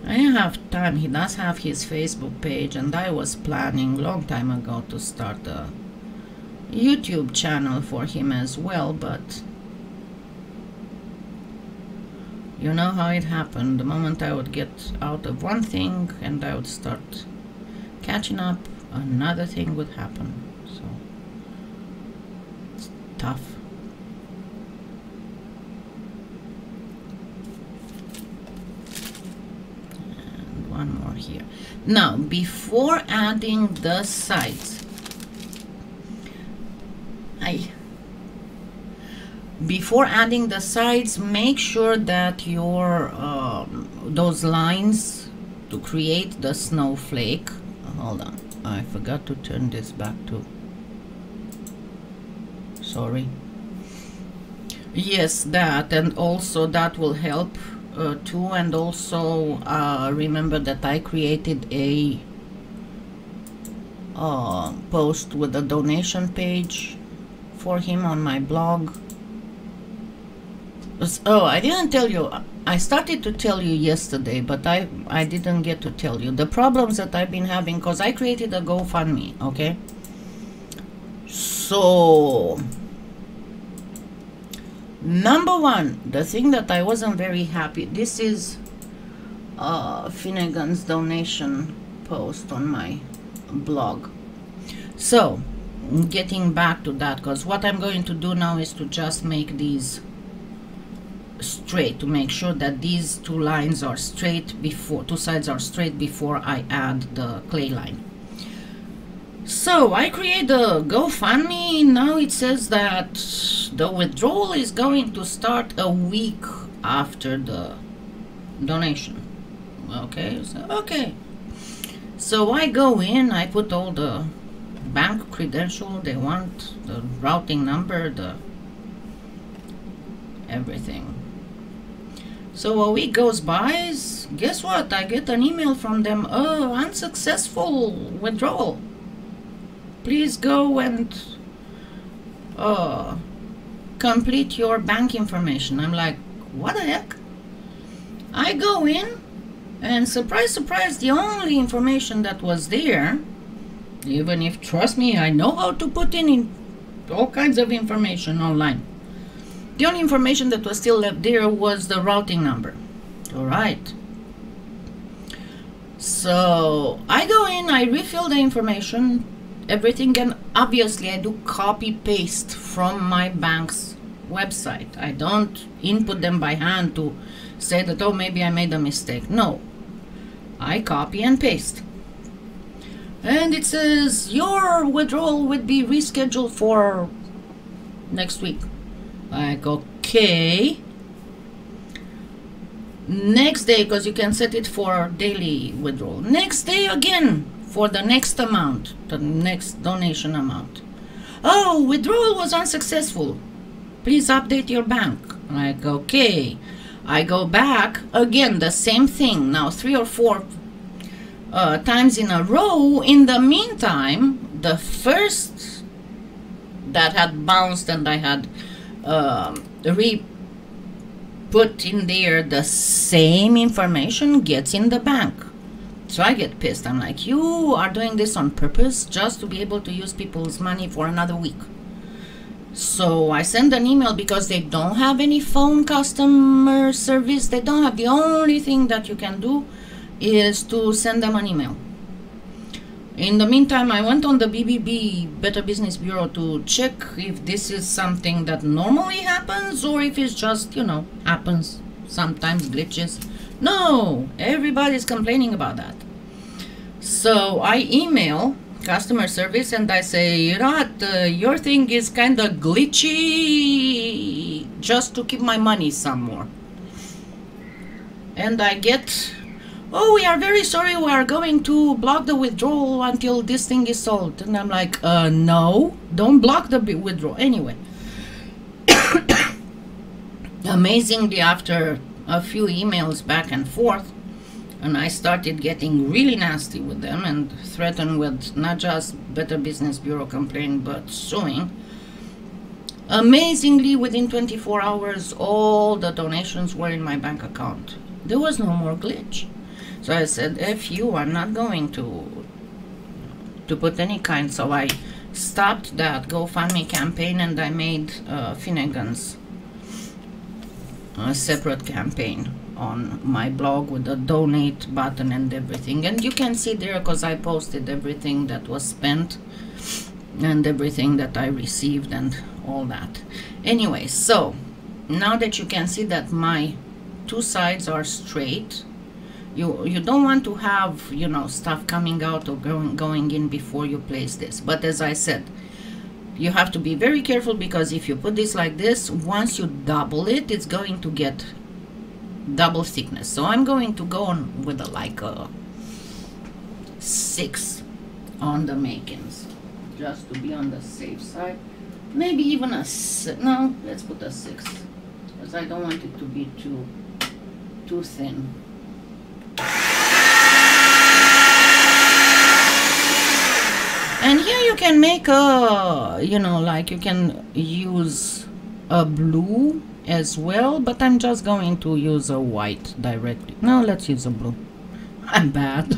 Speaker 1: I have time, he does have his Facebook page and I was planning long time ago to start a YouTube channel for him as well, but you know how it happened. The moment I would get out of one thing and I would start catching up, another thing would happen. So it's tough. And one more here. Now, before adding the sides, I before adding the sides make sure that your um, those lines to create the snowflake hold on I forgot to turn this back to sorry yes that and also that will help uh, too and also uh, remember that I created a uh, post with a donation page for him on my blog. Oh, I didn't tell you. I started to tell you yesterday, but I I didn't get to tell you the problems that I've been having because I created a GoFundMe. Okay. So number one, the thing that I wasn't very happy. This is uh, Finnegan's donation post on my blog. So getting back to that, because what I'm going to do now is to just make these straight to make sure that these two lines are straight before two sides are straight before I add the clay line. So I create the GoFundMe. Now it says that the withdrawal is going to start a week after the donation. Okay so okay. So I go in I put all the bank credential they want the routing number the everything so a week goes by, guess what? I get an email from them, oh, unsuccessful withdrawal. Please go and uh, complete your bank information. I'm like, what the heck? I go in and surprise, surprise, the only information that was there, even if, trust me, I know how to put in, in all kinds of information online. The only information that was still left there was the routing number. All right. So I go in, I refill the information, everything, and obviously I do copy paste from my bank's website. I don't input them by hand to say that, oh, maybe I made a mistake. No. I copy and paste. And it says your withdrawal would be rescheduled for next week. Like, okay. Next day, because you can set it for daily withdrawal. Next day again, for the next amount, the next donation amount. Oh, withdrawal was unsuccessful. Please update your bank. Like, okay. I go back, again, the same thing. Now, three or four uh, times in a row. In the meantime, the first that had bounced and I had um, re put in there the same information gets in the bank. So I get pissed. I'm like, you are doing this on purpose just to be able to use people's money for another week. So I send an email because they don't have any phone customer service. They don't have the only thing that you can do is to send them an email. In the meantime, I went on the BBB Better Business Bureau to check if this is something that normally happens or if it's just, you know, happens sometimes glitches. No, everybody's complaining about that. So I email customer service and I say, you know uh, your thing is kind of glitchy just to keep my money some more. And I get oh, we are very sorry, we are going to block the withdrawal until this thing is solved. And I'm like, uh, no, don't block the withdrawal. Anyway, <coughs> amazingly, after a few emails back and forth, and I started getting really nasty with them and threatened with not just Better Business Bureau complaint, but suing. Amazingly, within 24 hours, all the donations were in my bank account. There was no more glitch. So I said, if you are not going to to put any kind, so I stopped that GoFundMe campaign and I made uh, Finnegan's a separate campaign on my blog with a donate button and everything. And you can see there because I posted everything that was spent and everything that I received and all that. Anyway so now that you can see that my two sides are straight you you don't want to have you know stuff coming out or going going in before you place this. But as I said you have to be very careful because if you put this like this once you double it it's going to get double thickness. So I'm going to go on with a, like a six on the Makin's just to be on the safe side. Maybe even a no let's put a six because I don't want it to be too too thin and here you can make a you know like you can use a blue as well but I'm just going to use a white directly. No let's use a blue. <laughs> I'm bad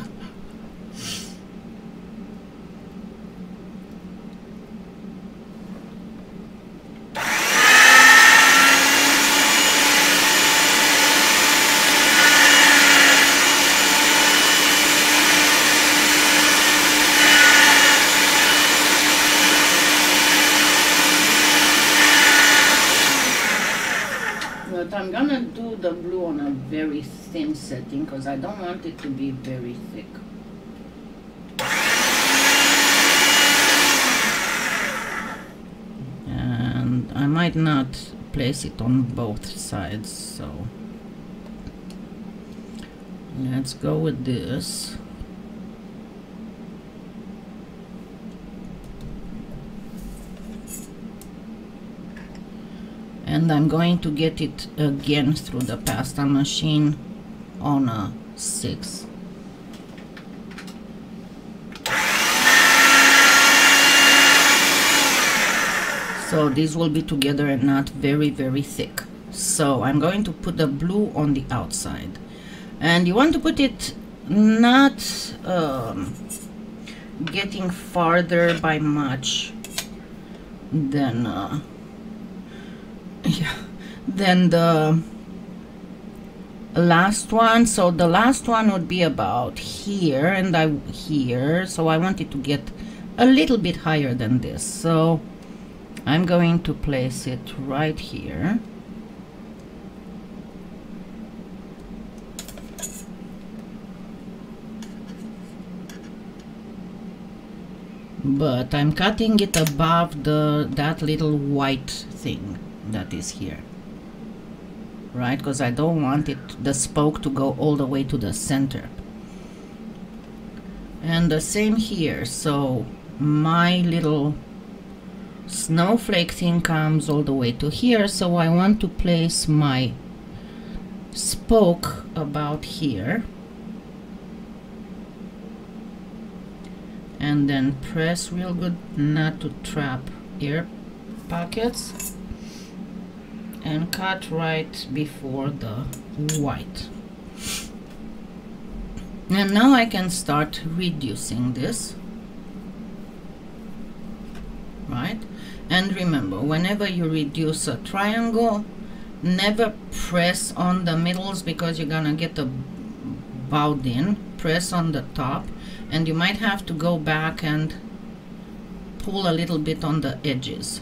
Speaker 1: setting because I don't want it to be very thick. And I might not place it on both sides, so let's go with this. And I'm going to get it again through the pasta machine on a 6. So these will be together and not very very thick. So I'm going to put the blue on the outside. And you want to put it not um, getting farther by much than uh, than the last one. So the last one would be about here and I here. So I wanted to get a little bit higher than this. So I'm going to place it right here. But I'm cutting it above the that little white thing that is here right? Because I don't want it the spoke to go all the way to the center. And the same here. So my little snowflake thing comes all the way to here. So I want to place my spoke about here. And then press real good not to trap air pockets and cut right before the white. And now I can start reducing this right? And remember whenever you reduce a triangle never press on the middles because you're gonna get a bowed in. Press on the top and you might have to go back and pull a little bit on the edges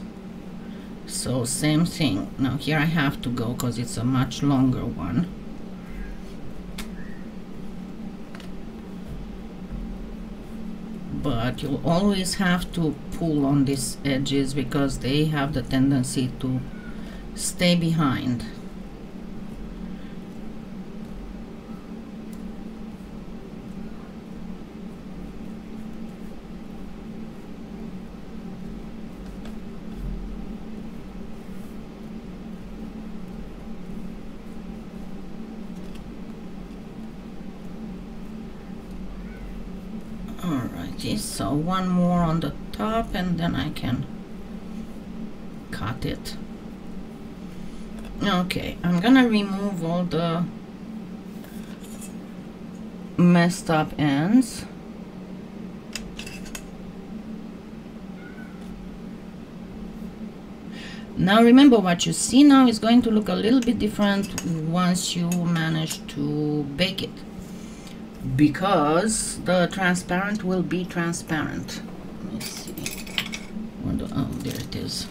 Speaker 1: so same thing. Now here I have to go because it's a much longer one. But you'll always have to pull on these edges because they have the tendency to stay behind so one more on the top and then I can cut it. Okay I'm gonna remove all the messed up ends. Now remember what you see now is going to look a little bit different once you manage to bake it because the transparent will be transparent. Let me see. Oh, there it is.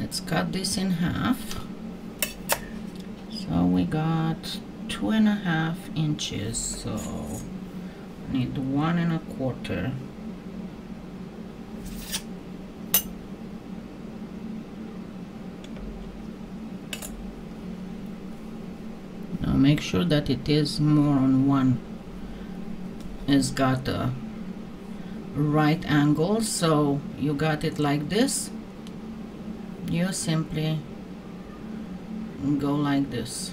Speaker 1: Let's cut this in half. So we got two and a half inches, so need one and a quarter. make sure that it is more on one. It's got a right angle so you got it like this. You simply go like this.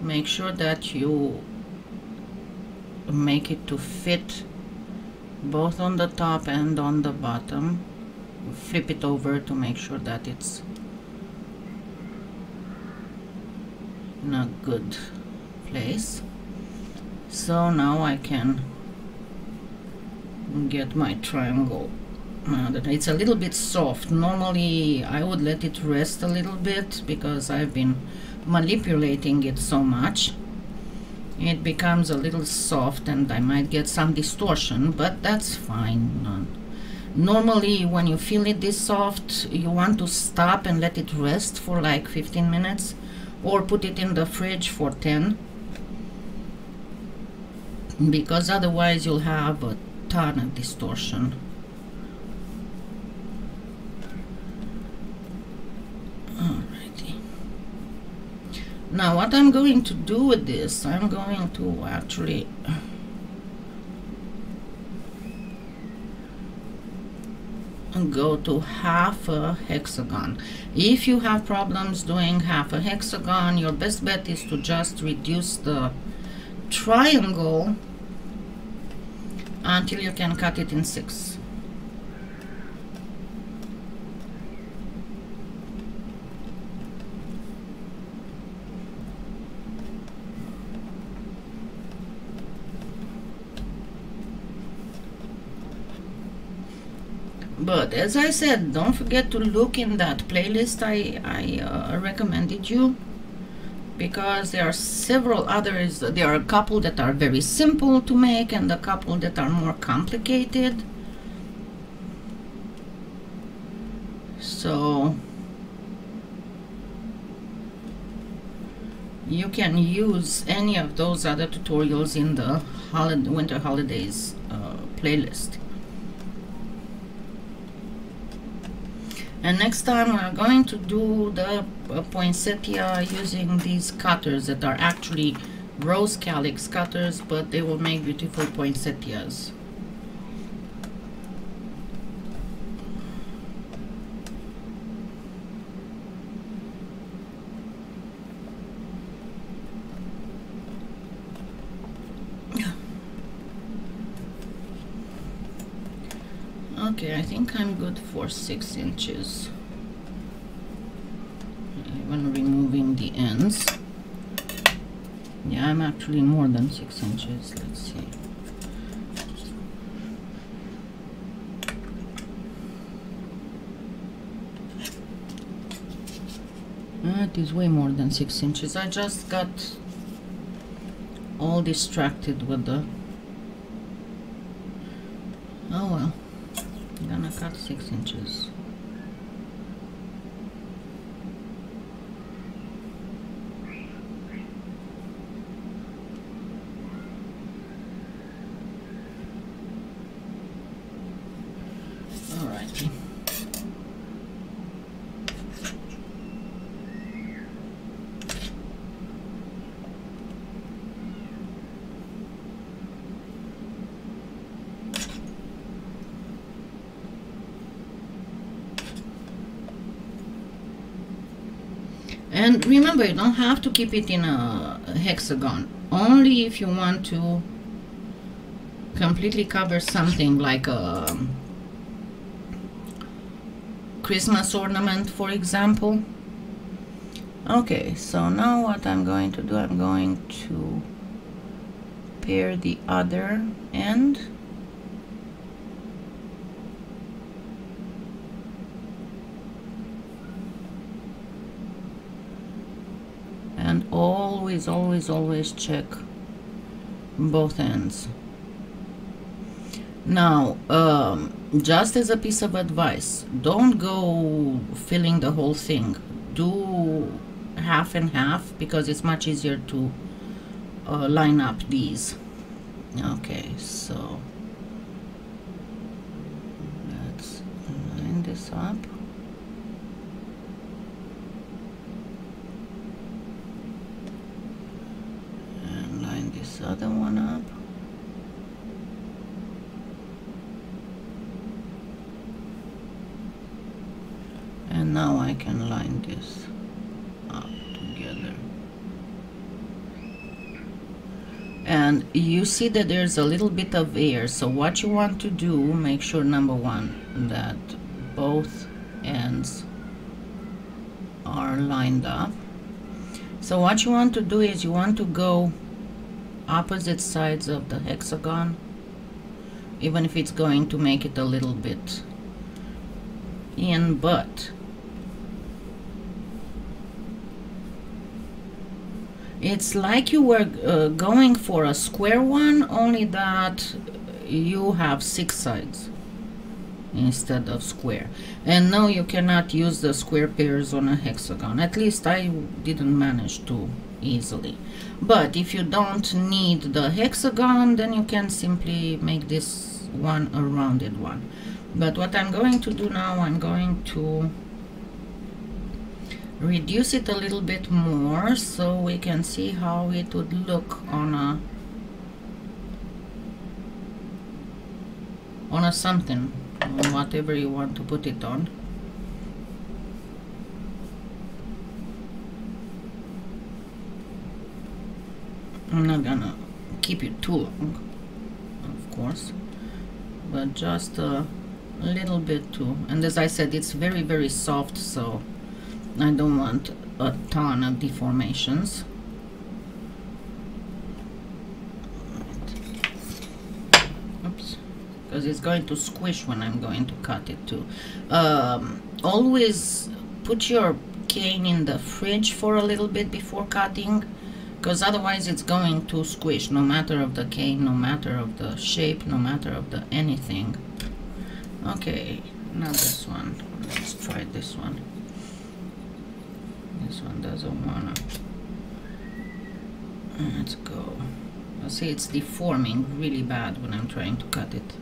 Speaker 1: Make sure that you make it to fit both on the top and on the bottom. Flip it over to make sure that it's a good place. So now I can get my triangle. It's a little bit soft. Normally I would let it rest a little bit because I've been manipulating it so much. It becomes a little soft and I might get some distortion but that's fine normally when you feel it this soft you want to stop and let it rest for like 15 minutes or put it in the fridge for 10 because otherwise you'll have a ton of distortion Alrighty. Now what I'm going to do with this, I'm going to actually go to half a hexagon. If you have problems doing half a hexagon, your best bet is to just reduce the triangle until you can cut it in six. But as I said don't forget to look in that playlist I, I uh, recommended you. Because there are several others there are a couple that are very simple to make and a couple that are more complicated. So you can use any of those other tutorials in the winter holidays uh, playlist and next time we're going to do the uh, poinsettia using these cutters that are actually rose calyx cutters but they will make beautiful poinsettias okay I think I'm good for six inches. Even removing the ends. Yeah I'm actually more than six inches let's see. That is way more than six inches. I just got all distracted with the oh well cut six inches and remember you don't have to keep it in a hexagon. Only if you want to completely cover something like a um, Christmas ornament for example. Okay so now what I'm going to do I'm going to pare the other end always always always check both ends. Now um, just as a piece of advice don't go filling the whole thing. Do half and half because it's much easier to uh, line up these. Okay so let's line this up other one up. And now I can line this up together. and you see that there's a little bit of air so what you want to do make sure number one that both ends are lined up. So what you want to do is you want to go opposite sides of the hexagon even if it's going to make it a little bit in but it's like you were uh, going for a square one only that you have six sides instead of square. And no you cannot use the square pairs on a hexagon. At least I didn't manage to easily. But if you don't need the hexagon then you can simply make this one a rounded one. But what I'm going to do now I'm going to reduce it a little bit more so we can see how it would look on a on a something on whatever you want to put it on. I'm not gonna keep it too long of course but just a little bit too. And as I said it's very very soft so I don't want a ton of deformations. Oops, because it's going to squish when I'm going to cut it too. Um, always put your cane in the fridge for a little bit before cutting because otherwise it's going to squish no matter of the cane no matter of the shape no matter of the anything okay not this one let's try this one this one doesn't wanna. Let's go. I see it's deforming really bad when I'm trying to cut it.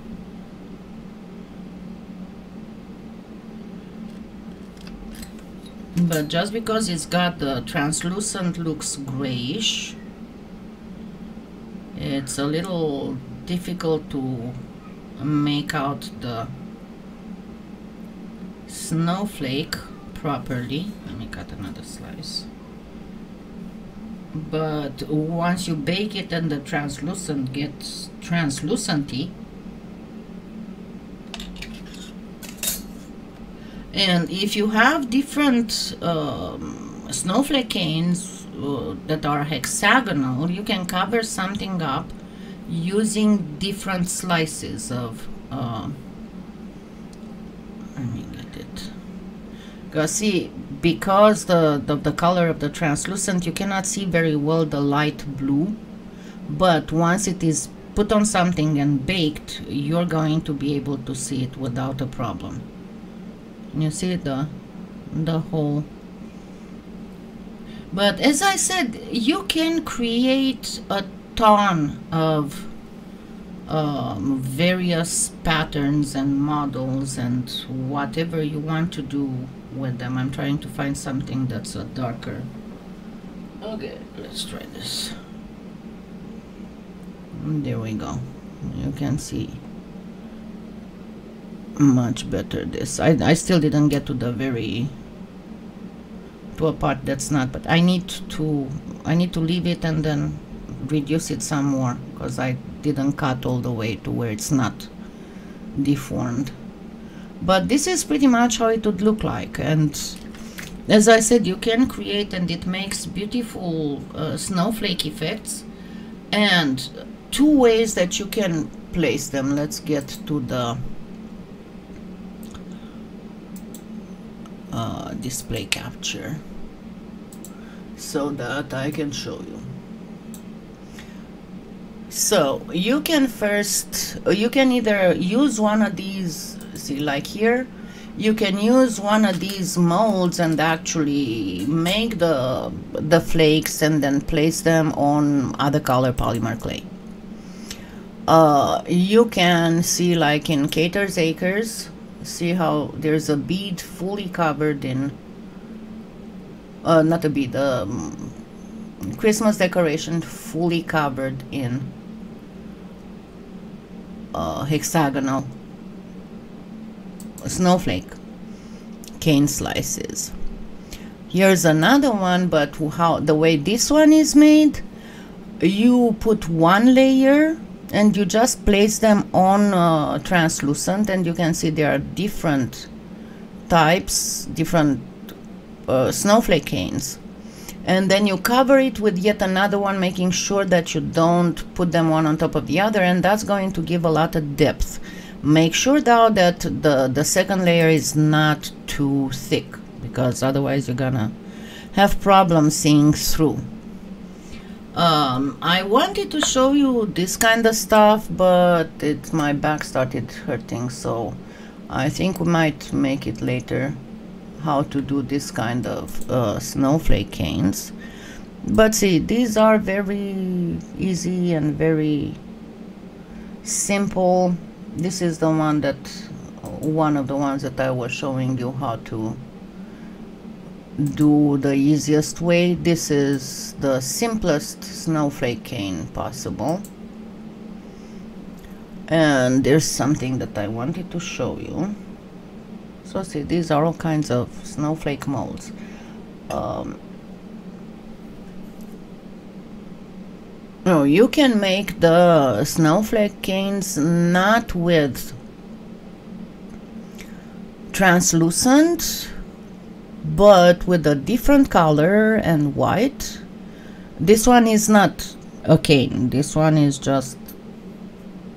Speaker 1: But just because it's got the translucent looks grayish, it's a little difficult to make out the snowflake properly cut another slice. But once you bake it and the translucent gets translucenty and if you have different um, snowflake canes uh, that are hexagonal you can cover something up using different slices of uh, uh, see because the, the, the color of the translucent you cannot see very well the light blue. But once it is put on something and baked you're going to be able to see it without a problem. You see the the whole. But as I said you can create a ton of um, various patterns and models and whatever you want to do with them. I'm trying to find something that's a darker. Okay, let's try this. Mm, there we go. You can see much better this. I, I still didn't get to the very to a part that's not but I need to I need to leave it and then reduce it some more because I didn't cut all the way to where it's not deformed but this is pretty much how it would look like. And as I said you can create and it makes beautiful uh, snowflake effects. And two ways that you can place them. Let's get to the uh, display capture. So that I can show you. So you can first you can either use one of these see like here you can use one of these molds and actually make the the flakes and then place them on other color polymer clay. Uh, you can see like in Kater's Acres see how there's a bead fully covered in uh, not a bead um, Christmas decoration fully covered in uh, hexagonal snowflake cane slices. Here's another one, but how the way this one is made, you put one layer and you just place them on uh, translucent and you can see there are different types different uh, snowflake canes and then you cover it with yet another one making sure that you don't put them one on top of the other and that's going to give a lot of depth make sure though that the the second layer is not too thick because otherwise you're gonna have problems seeing through um, I wanted to show you this kind of stuff, but my back started hurting, so I think we might make it later how to do this kind of uh, snowflake canes. But see, these are very easy and very simple. This is the one that, one of the ones that I was showing you how to do the easiest way. This is the simplest snowflake cane possible. And there's something that I wanted to show you. So see, these are all kinds of snowflake molds. Um, no, you can make the snowflake canes not with translucent but with a different color and white. This one is not a cane. This one is just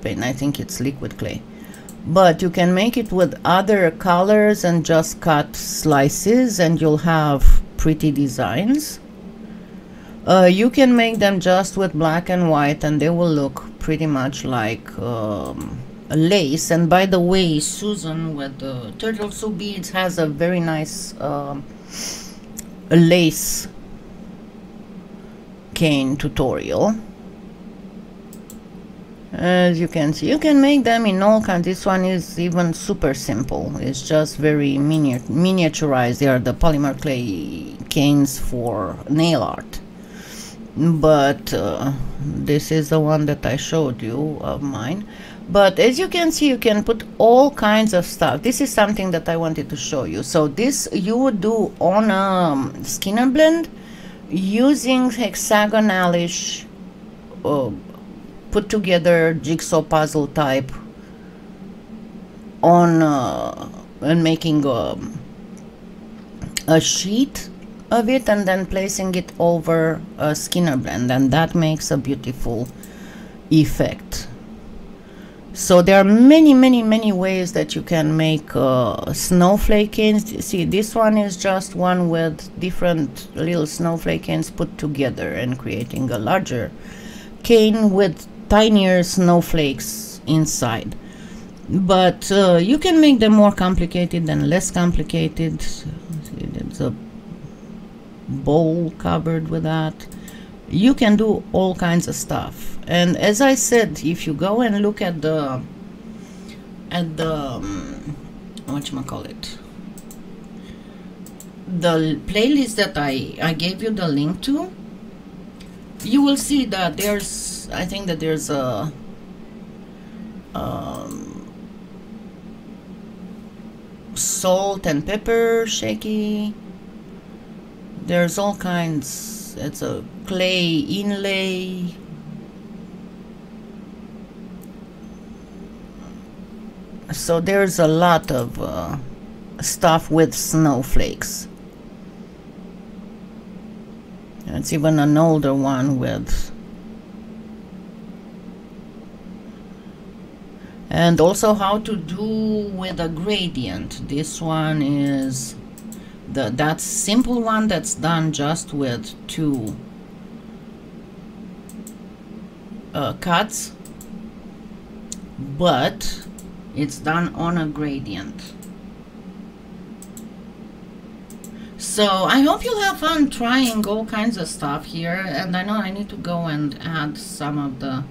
Speaker 1: paint. I think it's liquid clay. But you can make it with other colors and just cut slices and you'll have pretty designs uh, you can make them just with black and white and they will look pretty much like um, lace. And by the way Susan with the turtle soup beads has a very nice um, lace cane tutorial. As you can see you can make them in all kinds. This one is even super simple. It's just very mini miniaturized. They are the polymer clay canes for nail art but uh, this is the one that I showed you of mine. But as you can see you can put all kinds of stuff. This is something that I wanted to show you. So this you would do on a Skinner blend using hexagonalish uh, put together jigsaw puzzle type on uh, and making a, um, a sheet of it and then placing it over a Skinner blend and that makes a beautiful effect. So there are many many many ways that you can make uh, snowflake canes see this one is just one with different little snowflake canes put together and creating a larger cane with tinier snowflakes inside. But uh, you can make them more complicated and less complicated bowl covered with that. You can do all kinds of stuff. And as I said if you go and look at the at the um, what you call it the playlist that I I gave you the link to you will see that there's I think that there's a um, salt and pepper shaky there's all kinds. It's a clay inlay. So there's a lot of uh, stuff with snowflakes. It's even an older one with and also how to do with a gradient. This one is the that simple one that's done just with two uh, cuts but it's done on a gradient. So I hope you'll have fun trying all kinds of stuff here and I know I need to go and add some of the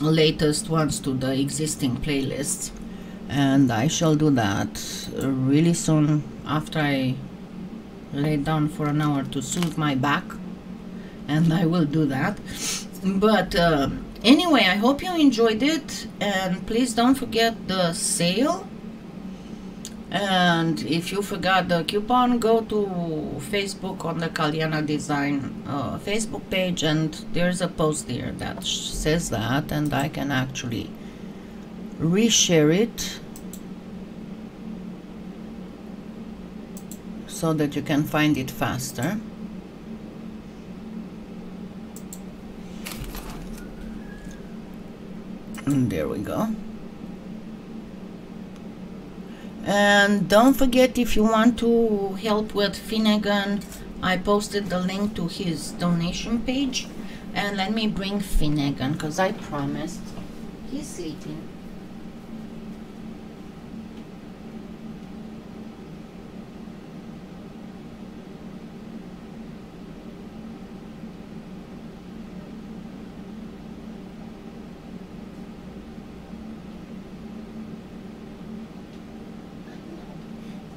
Speaker 1: latest ones to the existing playlists and I shall do that really soon after I lay down for an hour to soothe my back and I will do that. But uh, anyway I hope you enjoyed it and please don't forget the sale. And if you forgot the coupon, go to Facebook on the Kalyana Design uh, Facebook page, and there's a post there that says that, and I can actually reshare it so that you can find it faster. And there we go. And don't forget if you want to help with Finnegan, I posted the link to his donation page. And let me bring Finnegan because I promised. He's sleeping.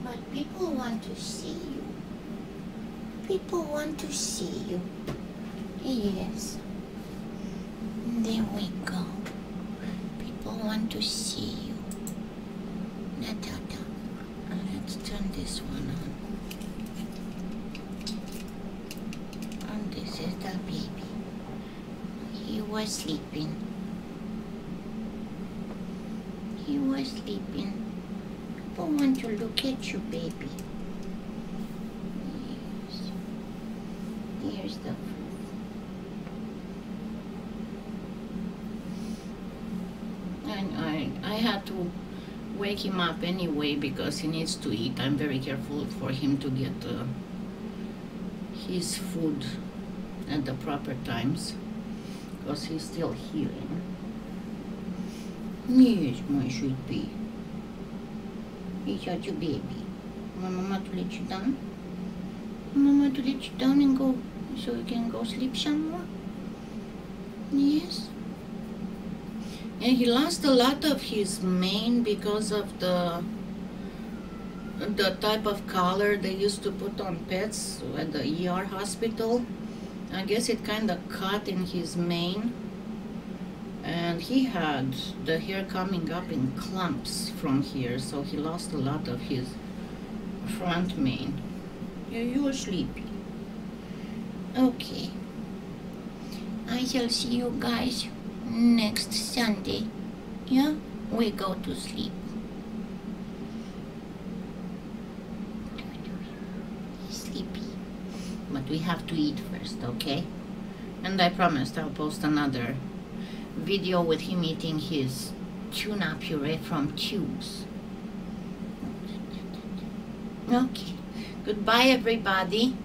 Speaker 2: But people want to see you. People to see you. Yes. There we go. People want to see you. Da. Let's turn this one on. And this is the baby. He was sleeping. He was sleeping. People want to look at you, baby. Yes. Here's the
Speaker 1: And I, I had to wake him up anyway because he needs to eat. I'm very careful for him to get uh, his food at the proper times because he's still healing. Yes, my sweet pea. Is that your baby? Want Mama to let you down? Mama to let you down and go so you can go sleep some more? Yes. And he lost a lot of his mane because of the the type of collar they used to put on pets at the ER hospital. I guess it kind of cut in his mane. And he had the hair coming up in clumps from here, so he lost a lot of his front mane. Yeah, you are sleepy.
Speaker 2: Okay. I shall see you guys next Sunday. Yeah? We go to sleep. He's sleepy.
Speaker 1: But we have to eat first, okay? And I promised I'll post another video with him eating his tuna puree from tubes. Okay. Goodbye, everybody.